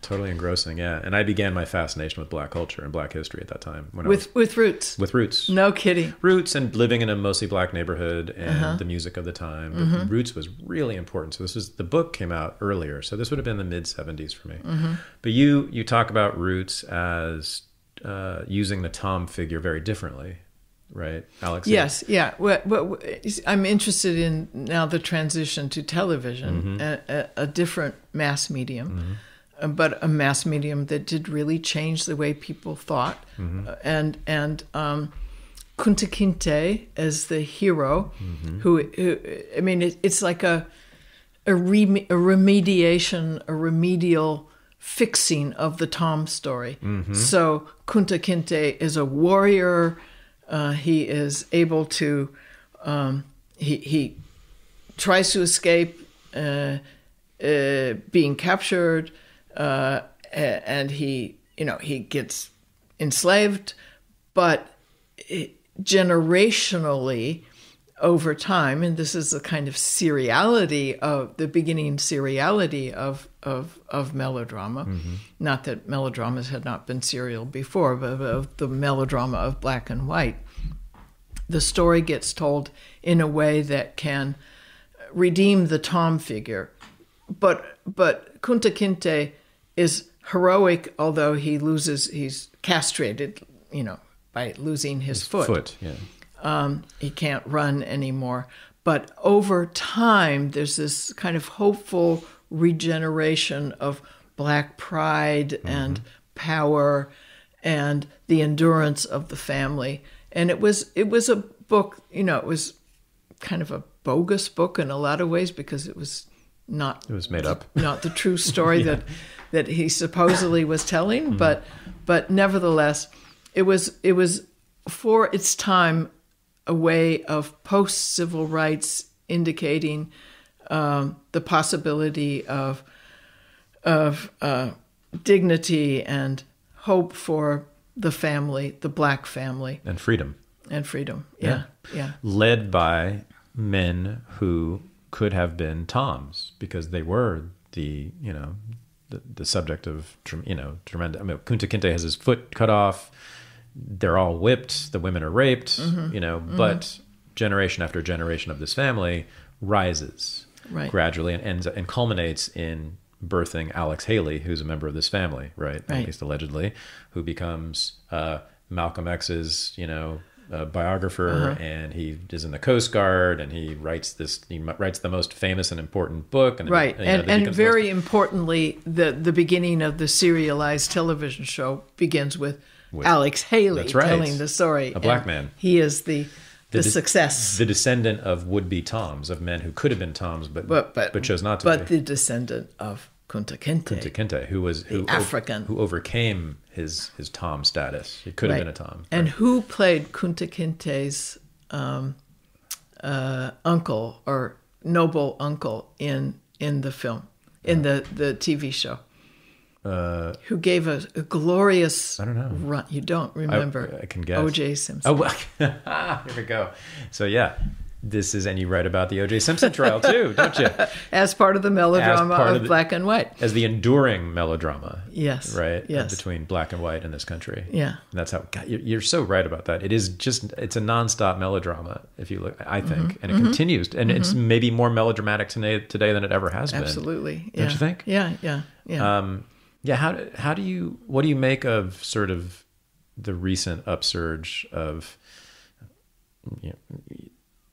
totally engrossing, yeah. And I began my fascination with black culture and black history at that time when I was with with roots. with Roots. No kidding. Roots and living in a mostly black neighborhood and Uh-huh. the music of the time. Mm-hmm. Roots was really important. So this was the book came out earlier. So this would have been the mid '70s for me. Mm-hmm. But you you talk about Roots as uh, using the Tom figure very differently, right, Alex? Yes, yeah. I'm interested in now the transition to television, a, a, a different mass medium, uh, but a mass medium that did really change the way people thought. Uh, and and um, Kunta Kinte as the hero, who, who I mean, it, it's like a a, rem- a remediation, a remedial fixing of the Tom story. So Kunta Kinte is a warrior. Uh, he is able to. Um, he he tries to escape uh, uh, being captured, uh, and he you know he gets enslaved, but it, generationally over time, and this is the kind of seriality of the beginning seriality of of of melodrama. Not that melodramas had not been serial before, but of the melodrama of black and white. The story gets told in a way that can redeem the Tom figure, but but Kunta Kinte is heroic, although he loses, he's castrated, you know, by losing his foot Foot, yeah. um, he can't run anymore. But over time, there's this kind of hopeful regeneration of black pride and power and the endurance of the family. And it was it was a book, you know, it was kind of a bogus book in a lot of ways because it was not It was made up. not the true story that that he supposedly was telling, Mm-hmm. but but nevertheless, it was it was for its time a way of post civil rights indicating um, the possibility of of uh, dignity and hope for the family, the black family, And freedom. and freedom. Yeah, yeah. led by men who could have been Toms because they were the you know the, the subject of you know tremendous. I mean, Kunta Kinte has his foot cut off. They're all whipped. The women are raped. Mm-hmm. You know, but generation after generation of this family rises Right. gradually and ends and culminates in birthing Alex Haley, who's a member of this family, right? Right. At least allegedly, who becomes uh, Malcolm X's, you know, uh, biographer, Uh-huh. and he is in the Coast Guard, and he writes this. He writes the most famous and important book, and Right, you know, and that and becomes the most- very importantly, the the beginning of the serialized television show begins with, Alex Haley right. telling the story. A black man. He is the the, de- success, the descendant of would-be Toms, of men who could have been Toms, but but but chose not to But be. the descendant of Kunta Kinte. Kunta Kinte, who was who African. who overcame his his Tom status. He could have been a Tom. And who played Kunta Kinte's um, uh, uncle or noble uncle in in the film, in the, the TV show? Uh, who gave a, a glorious I don't know. run. You don't remember? I can guess. O.J. Simpson. Oh, well, here we go. So yeah, this is, and you write about the O.J. Simpson trial too, don't you? As part of the melodrama of, of the- black and white. As the enduring melodrama, Yes. right? Yes. Between black and white in this country. Yeah. And that's how God, you're, you're so right about that. It is just it's a nonstop melodrama. If you look, I think, Mm-hmm. and it continues, and it's maybe more melodramatic today today than it ever has been. Absolutely. Don't yeah. you think? Yeah. Yeah. Yeah. Um, yeah. How do- how do you what do you make of sort of the recent upsurge of you know,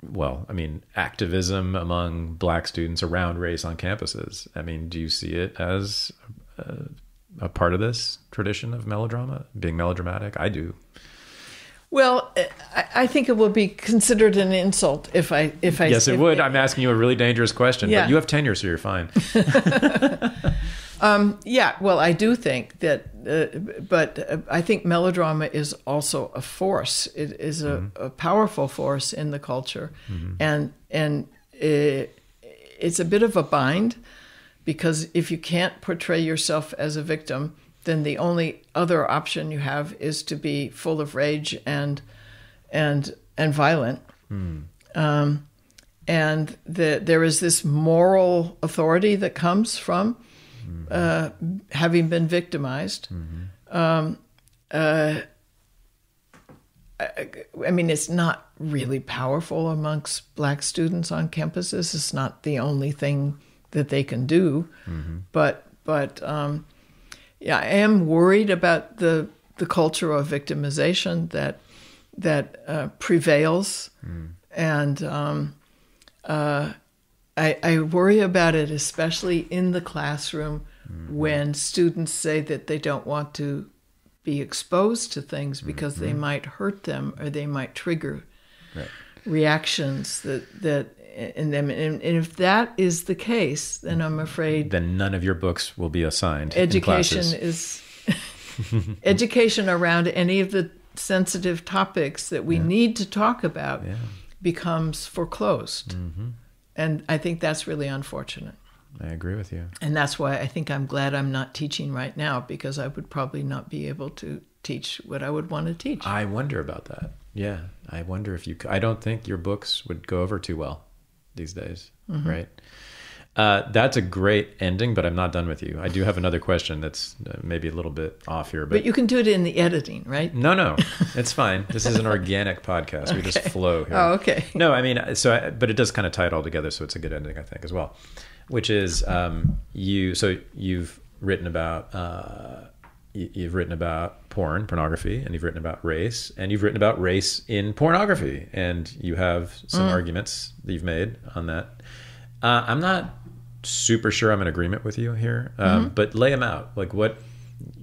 well, I mean, activism among black students around race on campuses. I mean, do you see it as a, a part of this tradition of melodrama, being melodramatic? I do. well, eh, I, I think it will be considered an insult if I if I Yes, it would. I'm asking you a really dangerous question, Yeah. but you have tenure, so you're fine. Yeah, well, I do think that, uh, but uh, I think melodrama is also a force. It is a, a powerful force in the culture, and and it, it's a bit of a bind because if you can't portray yourself as a victim, then the only other option you have is to be full of rage and and and violent. Um, and the, there is this moral authority that comes from uh, having been victimized. Um, uh, I, I mean, it's not really powerful amongst black students on campuses. It's not the only thing that they can do, but but um, yeah, I am worried about the the culture of victimization that that uh, prevails, and um, uh, I, I worry about it especially in the classroom when students say that they don't want to be exposed to things because they might hurt them or they might trigger reactions that that in them. And, and if that is the case, then I'm afraid then none of your books will be assigned. education is education around any of the sensitive topics that we need to talk about becomes foreclosed. Mm-hmm. And I think that's really unfortunate. I agree with you. And that's why I think I'm glad I'm not teaching right now because I would probably not be able to teach what I would want to teach. I wonder about that. Yeah, I wonder if you. I don't think your books would go over too well these days, Mm-hmm. right? Uh, that's a great ending, but I'm not done with you. I do have another question that's uh, maybe a little bit off here, but, but you can do it in the editing, right? no, no, it's fine. This is an organic podcast. We just flow here. Oh, okay. No, I mean, so, I, but it does kind of tie it all together, so it's a good ending, I think, as well. Which is um, you. So you've written about uh, you, you've written about porn, pornography, and you've written about race, and you've written about race in pornography, and you have some Mm. arguments that you've made on that. Uh, I'm not super sure I'm in agreement with you here, um, but lay them out. Like what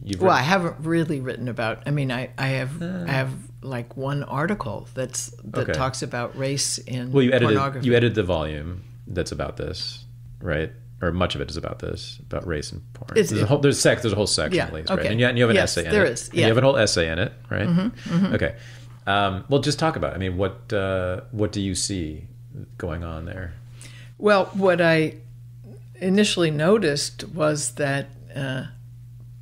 you've. Mm-hmm. Well, I haven't really written about. I mean, I, I have I have like one article that's that Okay. talks about race in Well, you edited pornography. you edited the volume that's about this, right? Or much of it is about this, about race and porn. It's- there's, a whole, there's sex. There's a whole section Yeah, at least, okay. right? And you, and you have an Yes, essay in there it. is, yeah. Mm-hmm, you have an whole essay in it, right? Okay. Um, well, just talk about. It. I mean, what uh, what do you see going on there? Well, what I initially noticed was that uh,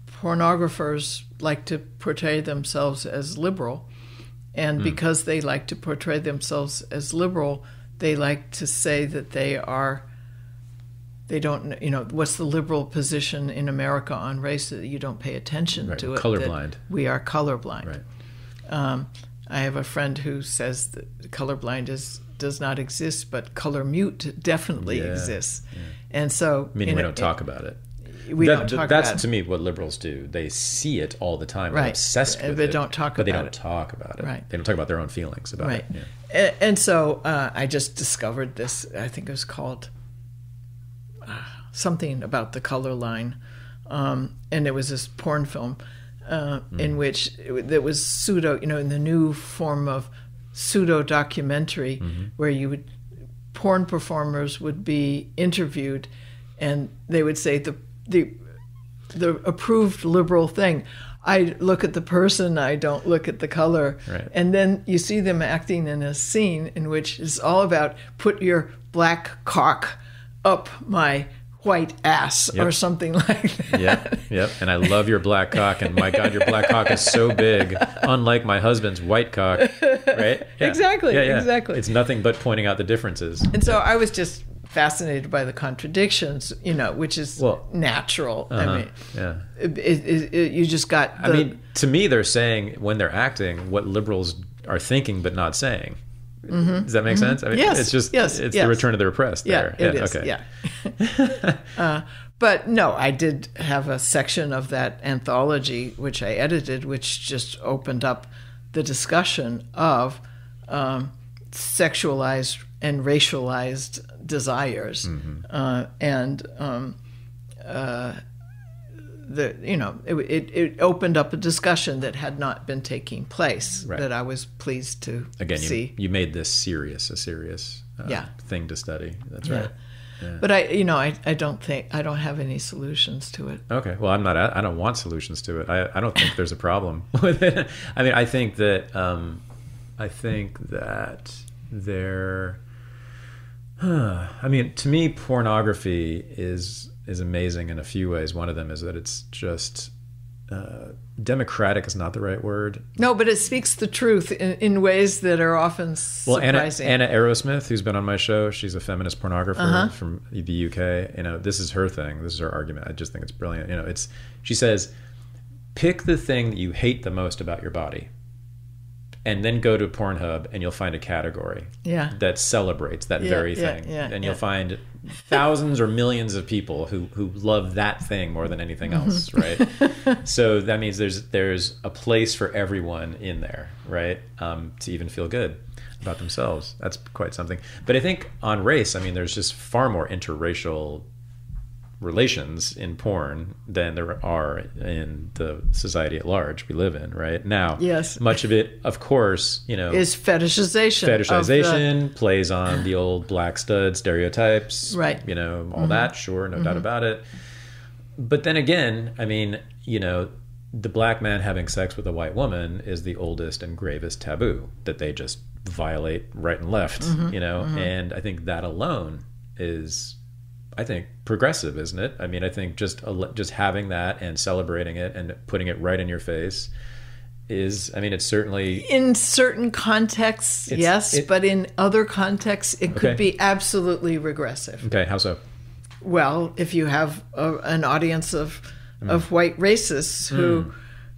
pornographers like to portray themselves as liberal, and because they like to portray themselves as liberal, they like to say that they are. They don't, you know, what's the liberal position in America on race? That you don't pay attention Right, to it. that colorblind. We are colorblind. Right. Um, I have a friend who says that colorblind is does not exist, but color mute definitely Yeah, exists. And so, Meaning we don't talk about it. We That- don't talk that's about to it. me what liberals do. They see it all the time. They're Right. obsessed with but it. don't talk but they don't it. talk about it. Right. They don't talk about their own feelings about Right. it. Yeah. A- And, so uh, I just discovered this. I think it was called uh, something about the color line, um, and it was this porn film uh, Hmm. in which it, that was pseudo, you know, in the new form of pseudo documentary, Mm-hmm. where you would porn performers would be interviewed, and they would say the the the approved liberal thing. I look at the person, I don't look at the color. Right. And then you see them acting in a scene in which it's all about put your black cock up my white ass or something like that. Yep, yep. And I love your black cock, and my God, your black cock is so big, unlike my husband's white cock, right? Yeah. Exactly, Yeah, yeah. exactly. It's nothing but pointing out the differences. And so I was just fascinated by the contradictions, you know, which is Well, natural. Uh-huh. I mean, yeah. it, it, it, you just got. The, I mean, to me, they're saying when they're acting what liberals are thinking but not saying. Does that make sense? I mean, Mm-hmm. Yes, it's just yes, it's yes. the return of the repressed. yeah, there. it is. Okay. Yeah. uh, but no, I did have a section of that anthology which I edited, which just opened up the discussion of um, sexualized and racialized desires, Mm-hmm. uh, and um, uh, the you know it, it, it opened up a discussion that had not been taking place Right. that I was pleased to Again, you, see. you made this serious, a serious uh, Yeah. thing to study. That's Yeah. right. But I, you know, I, I don't think I don't have any solutions to it. Okay. Well, I'm not. I don't want solutions to it. I, I don't think there's a problem with it. I mean, I think that. Um, I think that there. Huh, I mean, to me, pornography is is amazing in a few ways. One of them is that it's just uh, democratic is not the right word. No, but it speaks the truth in, in ways that are often Well, Anna, surprising. Anna Arrowsmith, who's been on my show, she's a feminist pornographer Uh-huh. from the UK. You know, this is her thing. This is her argument. I just think it's brilliant. You know, it's she says, pick the thing that you hate the most about your body, and then go to Pornhub, and you'll find a category Yeah. that celebrates that Yeah, very yeah, thing, and you'll find thousands or millions of people who who love that thing more than anything Mm-hmm. else, right? so that means there's there's a place for everyone in there, right? Um, to even feel good about themselves. That's quite something. But I think on race, I mean, there's just far more interracial relations in porn than there are in the society at large we live in right now Yes. much of it of course you know is fetishization. of the- fetishization plays on the old black stud stereotypes Right. Mm-hmm. you know all that sure no doubt about it but then again i mean you know the black man having sex with a white woman is the oldest and gravest taboo that they just violate right and left Mm-hmm. you know and i think that alone is i think progressive isn't it i mean i think just a- just having that and celebrating it and putting it right in your face is i mean it's certainly in certain contexts, yes, it- but in other contexts, it could be absolutely regressive. okay how so Well, if you have a, an audience of Mm. of white racists who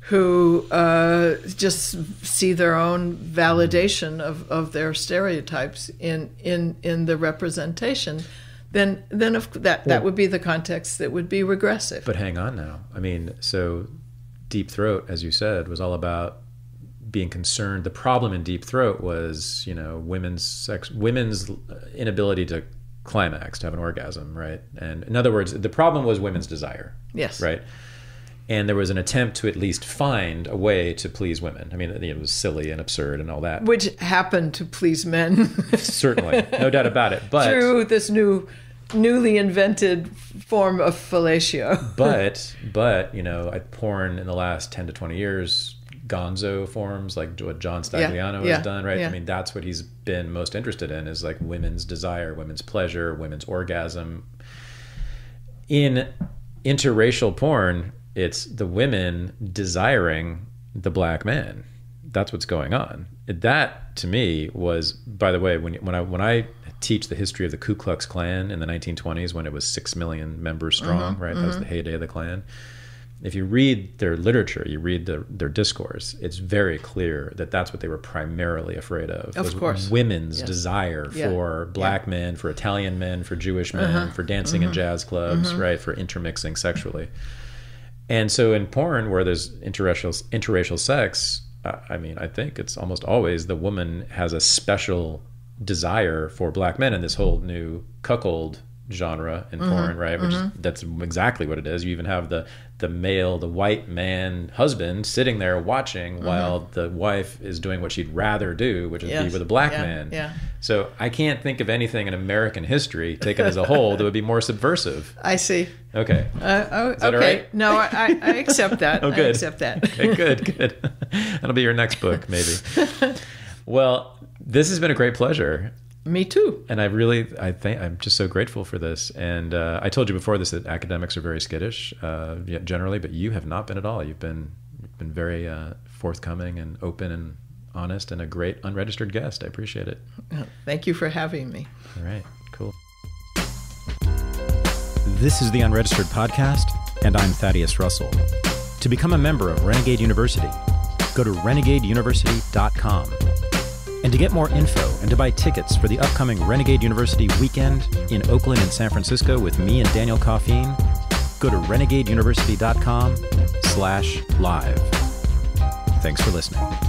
who uh, just see their own validation of, of their stereotypes in, in in the representation, then then of that that would be the context that would be regressive. But hang on now. I mean, so Deep Throat, as you said, was all about being concerned. The problem in Deep Throat was, you know, women's sex, women's inability to climax, to have an orgasm, right? And in other words, the problem was women's desire, yes, right? And there was an attempt to at least find a way to please women. I mean, it was silly and absurd and all that. which happened to please men Certainly, no doubt about it. But through this new newly invented form of fellatio. but but you know at porn in the last 10 to 20 years gonzo forms like what john stagliano yeah, has done right yeah. i mean that's what he's been most interested in is like women's desire women's pleasure women's orgasm in interracial porn it's the women desiring the black man that's what's going on that to me was by the way when when i when i teach the history of the ku klux klan in the 1920s when it was 6 million members mm-hmm, strong right that was mm-hmm. the heyday of the klan if you read their literature, you read their, their discourse, it's very clear that that's what they were primarily afraid of. Of was course. Women's Yes. desire Yeah. for black men, for Italian men, for Jewish men, uh-huh. for dancing in mm-hmm. jazz clubs, right? For intermixing sexually. And so in porn, where there's interracial, interracial sex, I mean, I think it's almost always the woman has a special desire for black men in this whole new cuckold genre in mm-hmm. porn, right? Which is, mm-hmm. that's exactly what it is. You even have the the male, the white man husband sitting there watching mm-hmm. while the wife is doing what she'd rather do, which is be with a black Yeah, man. yeah. So I can't think of anything in American history taken as a whole that would be more subversive. I see. Okay. Uh, oh, that okay. all right? No, I, I I accept that. Oh, I good. accept that. Okay, good, good. That'll be your next book, maybe. well, this has been a great pleasure. Me too. And I really, I think I'm just so grateful for this. And uh, I told you before this that academics are very skittish, uh, generally, but you have not been at all. You've been you've been very uh, forthcoming and open and honest, and a great unregistered guest. I appreciate it. Thank you for having me. All right, cool. This is the Unregistered Podcast, and I'm Thaddeus Russell. To become a member of Renegade University, go to renegadeuniversity.com. And to get more info and to buy tickets for the upcoming Renegade University weekend in Oakland and San Francisco with me and Daniel Coffeen, go to renegadeuniversity.com slash live. Thanks for listening.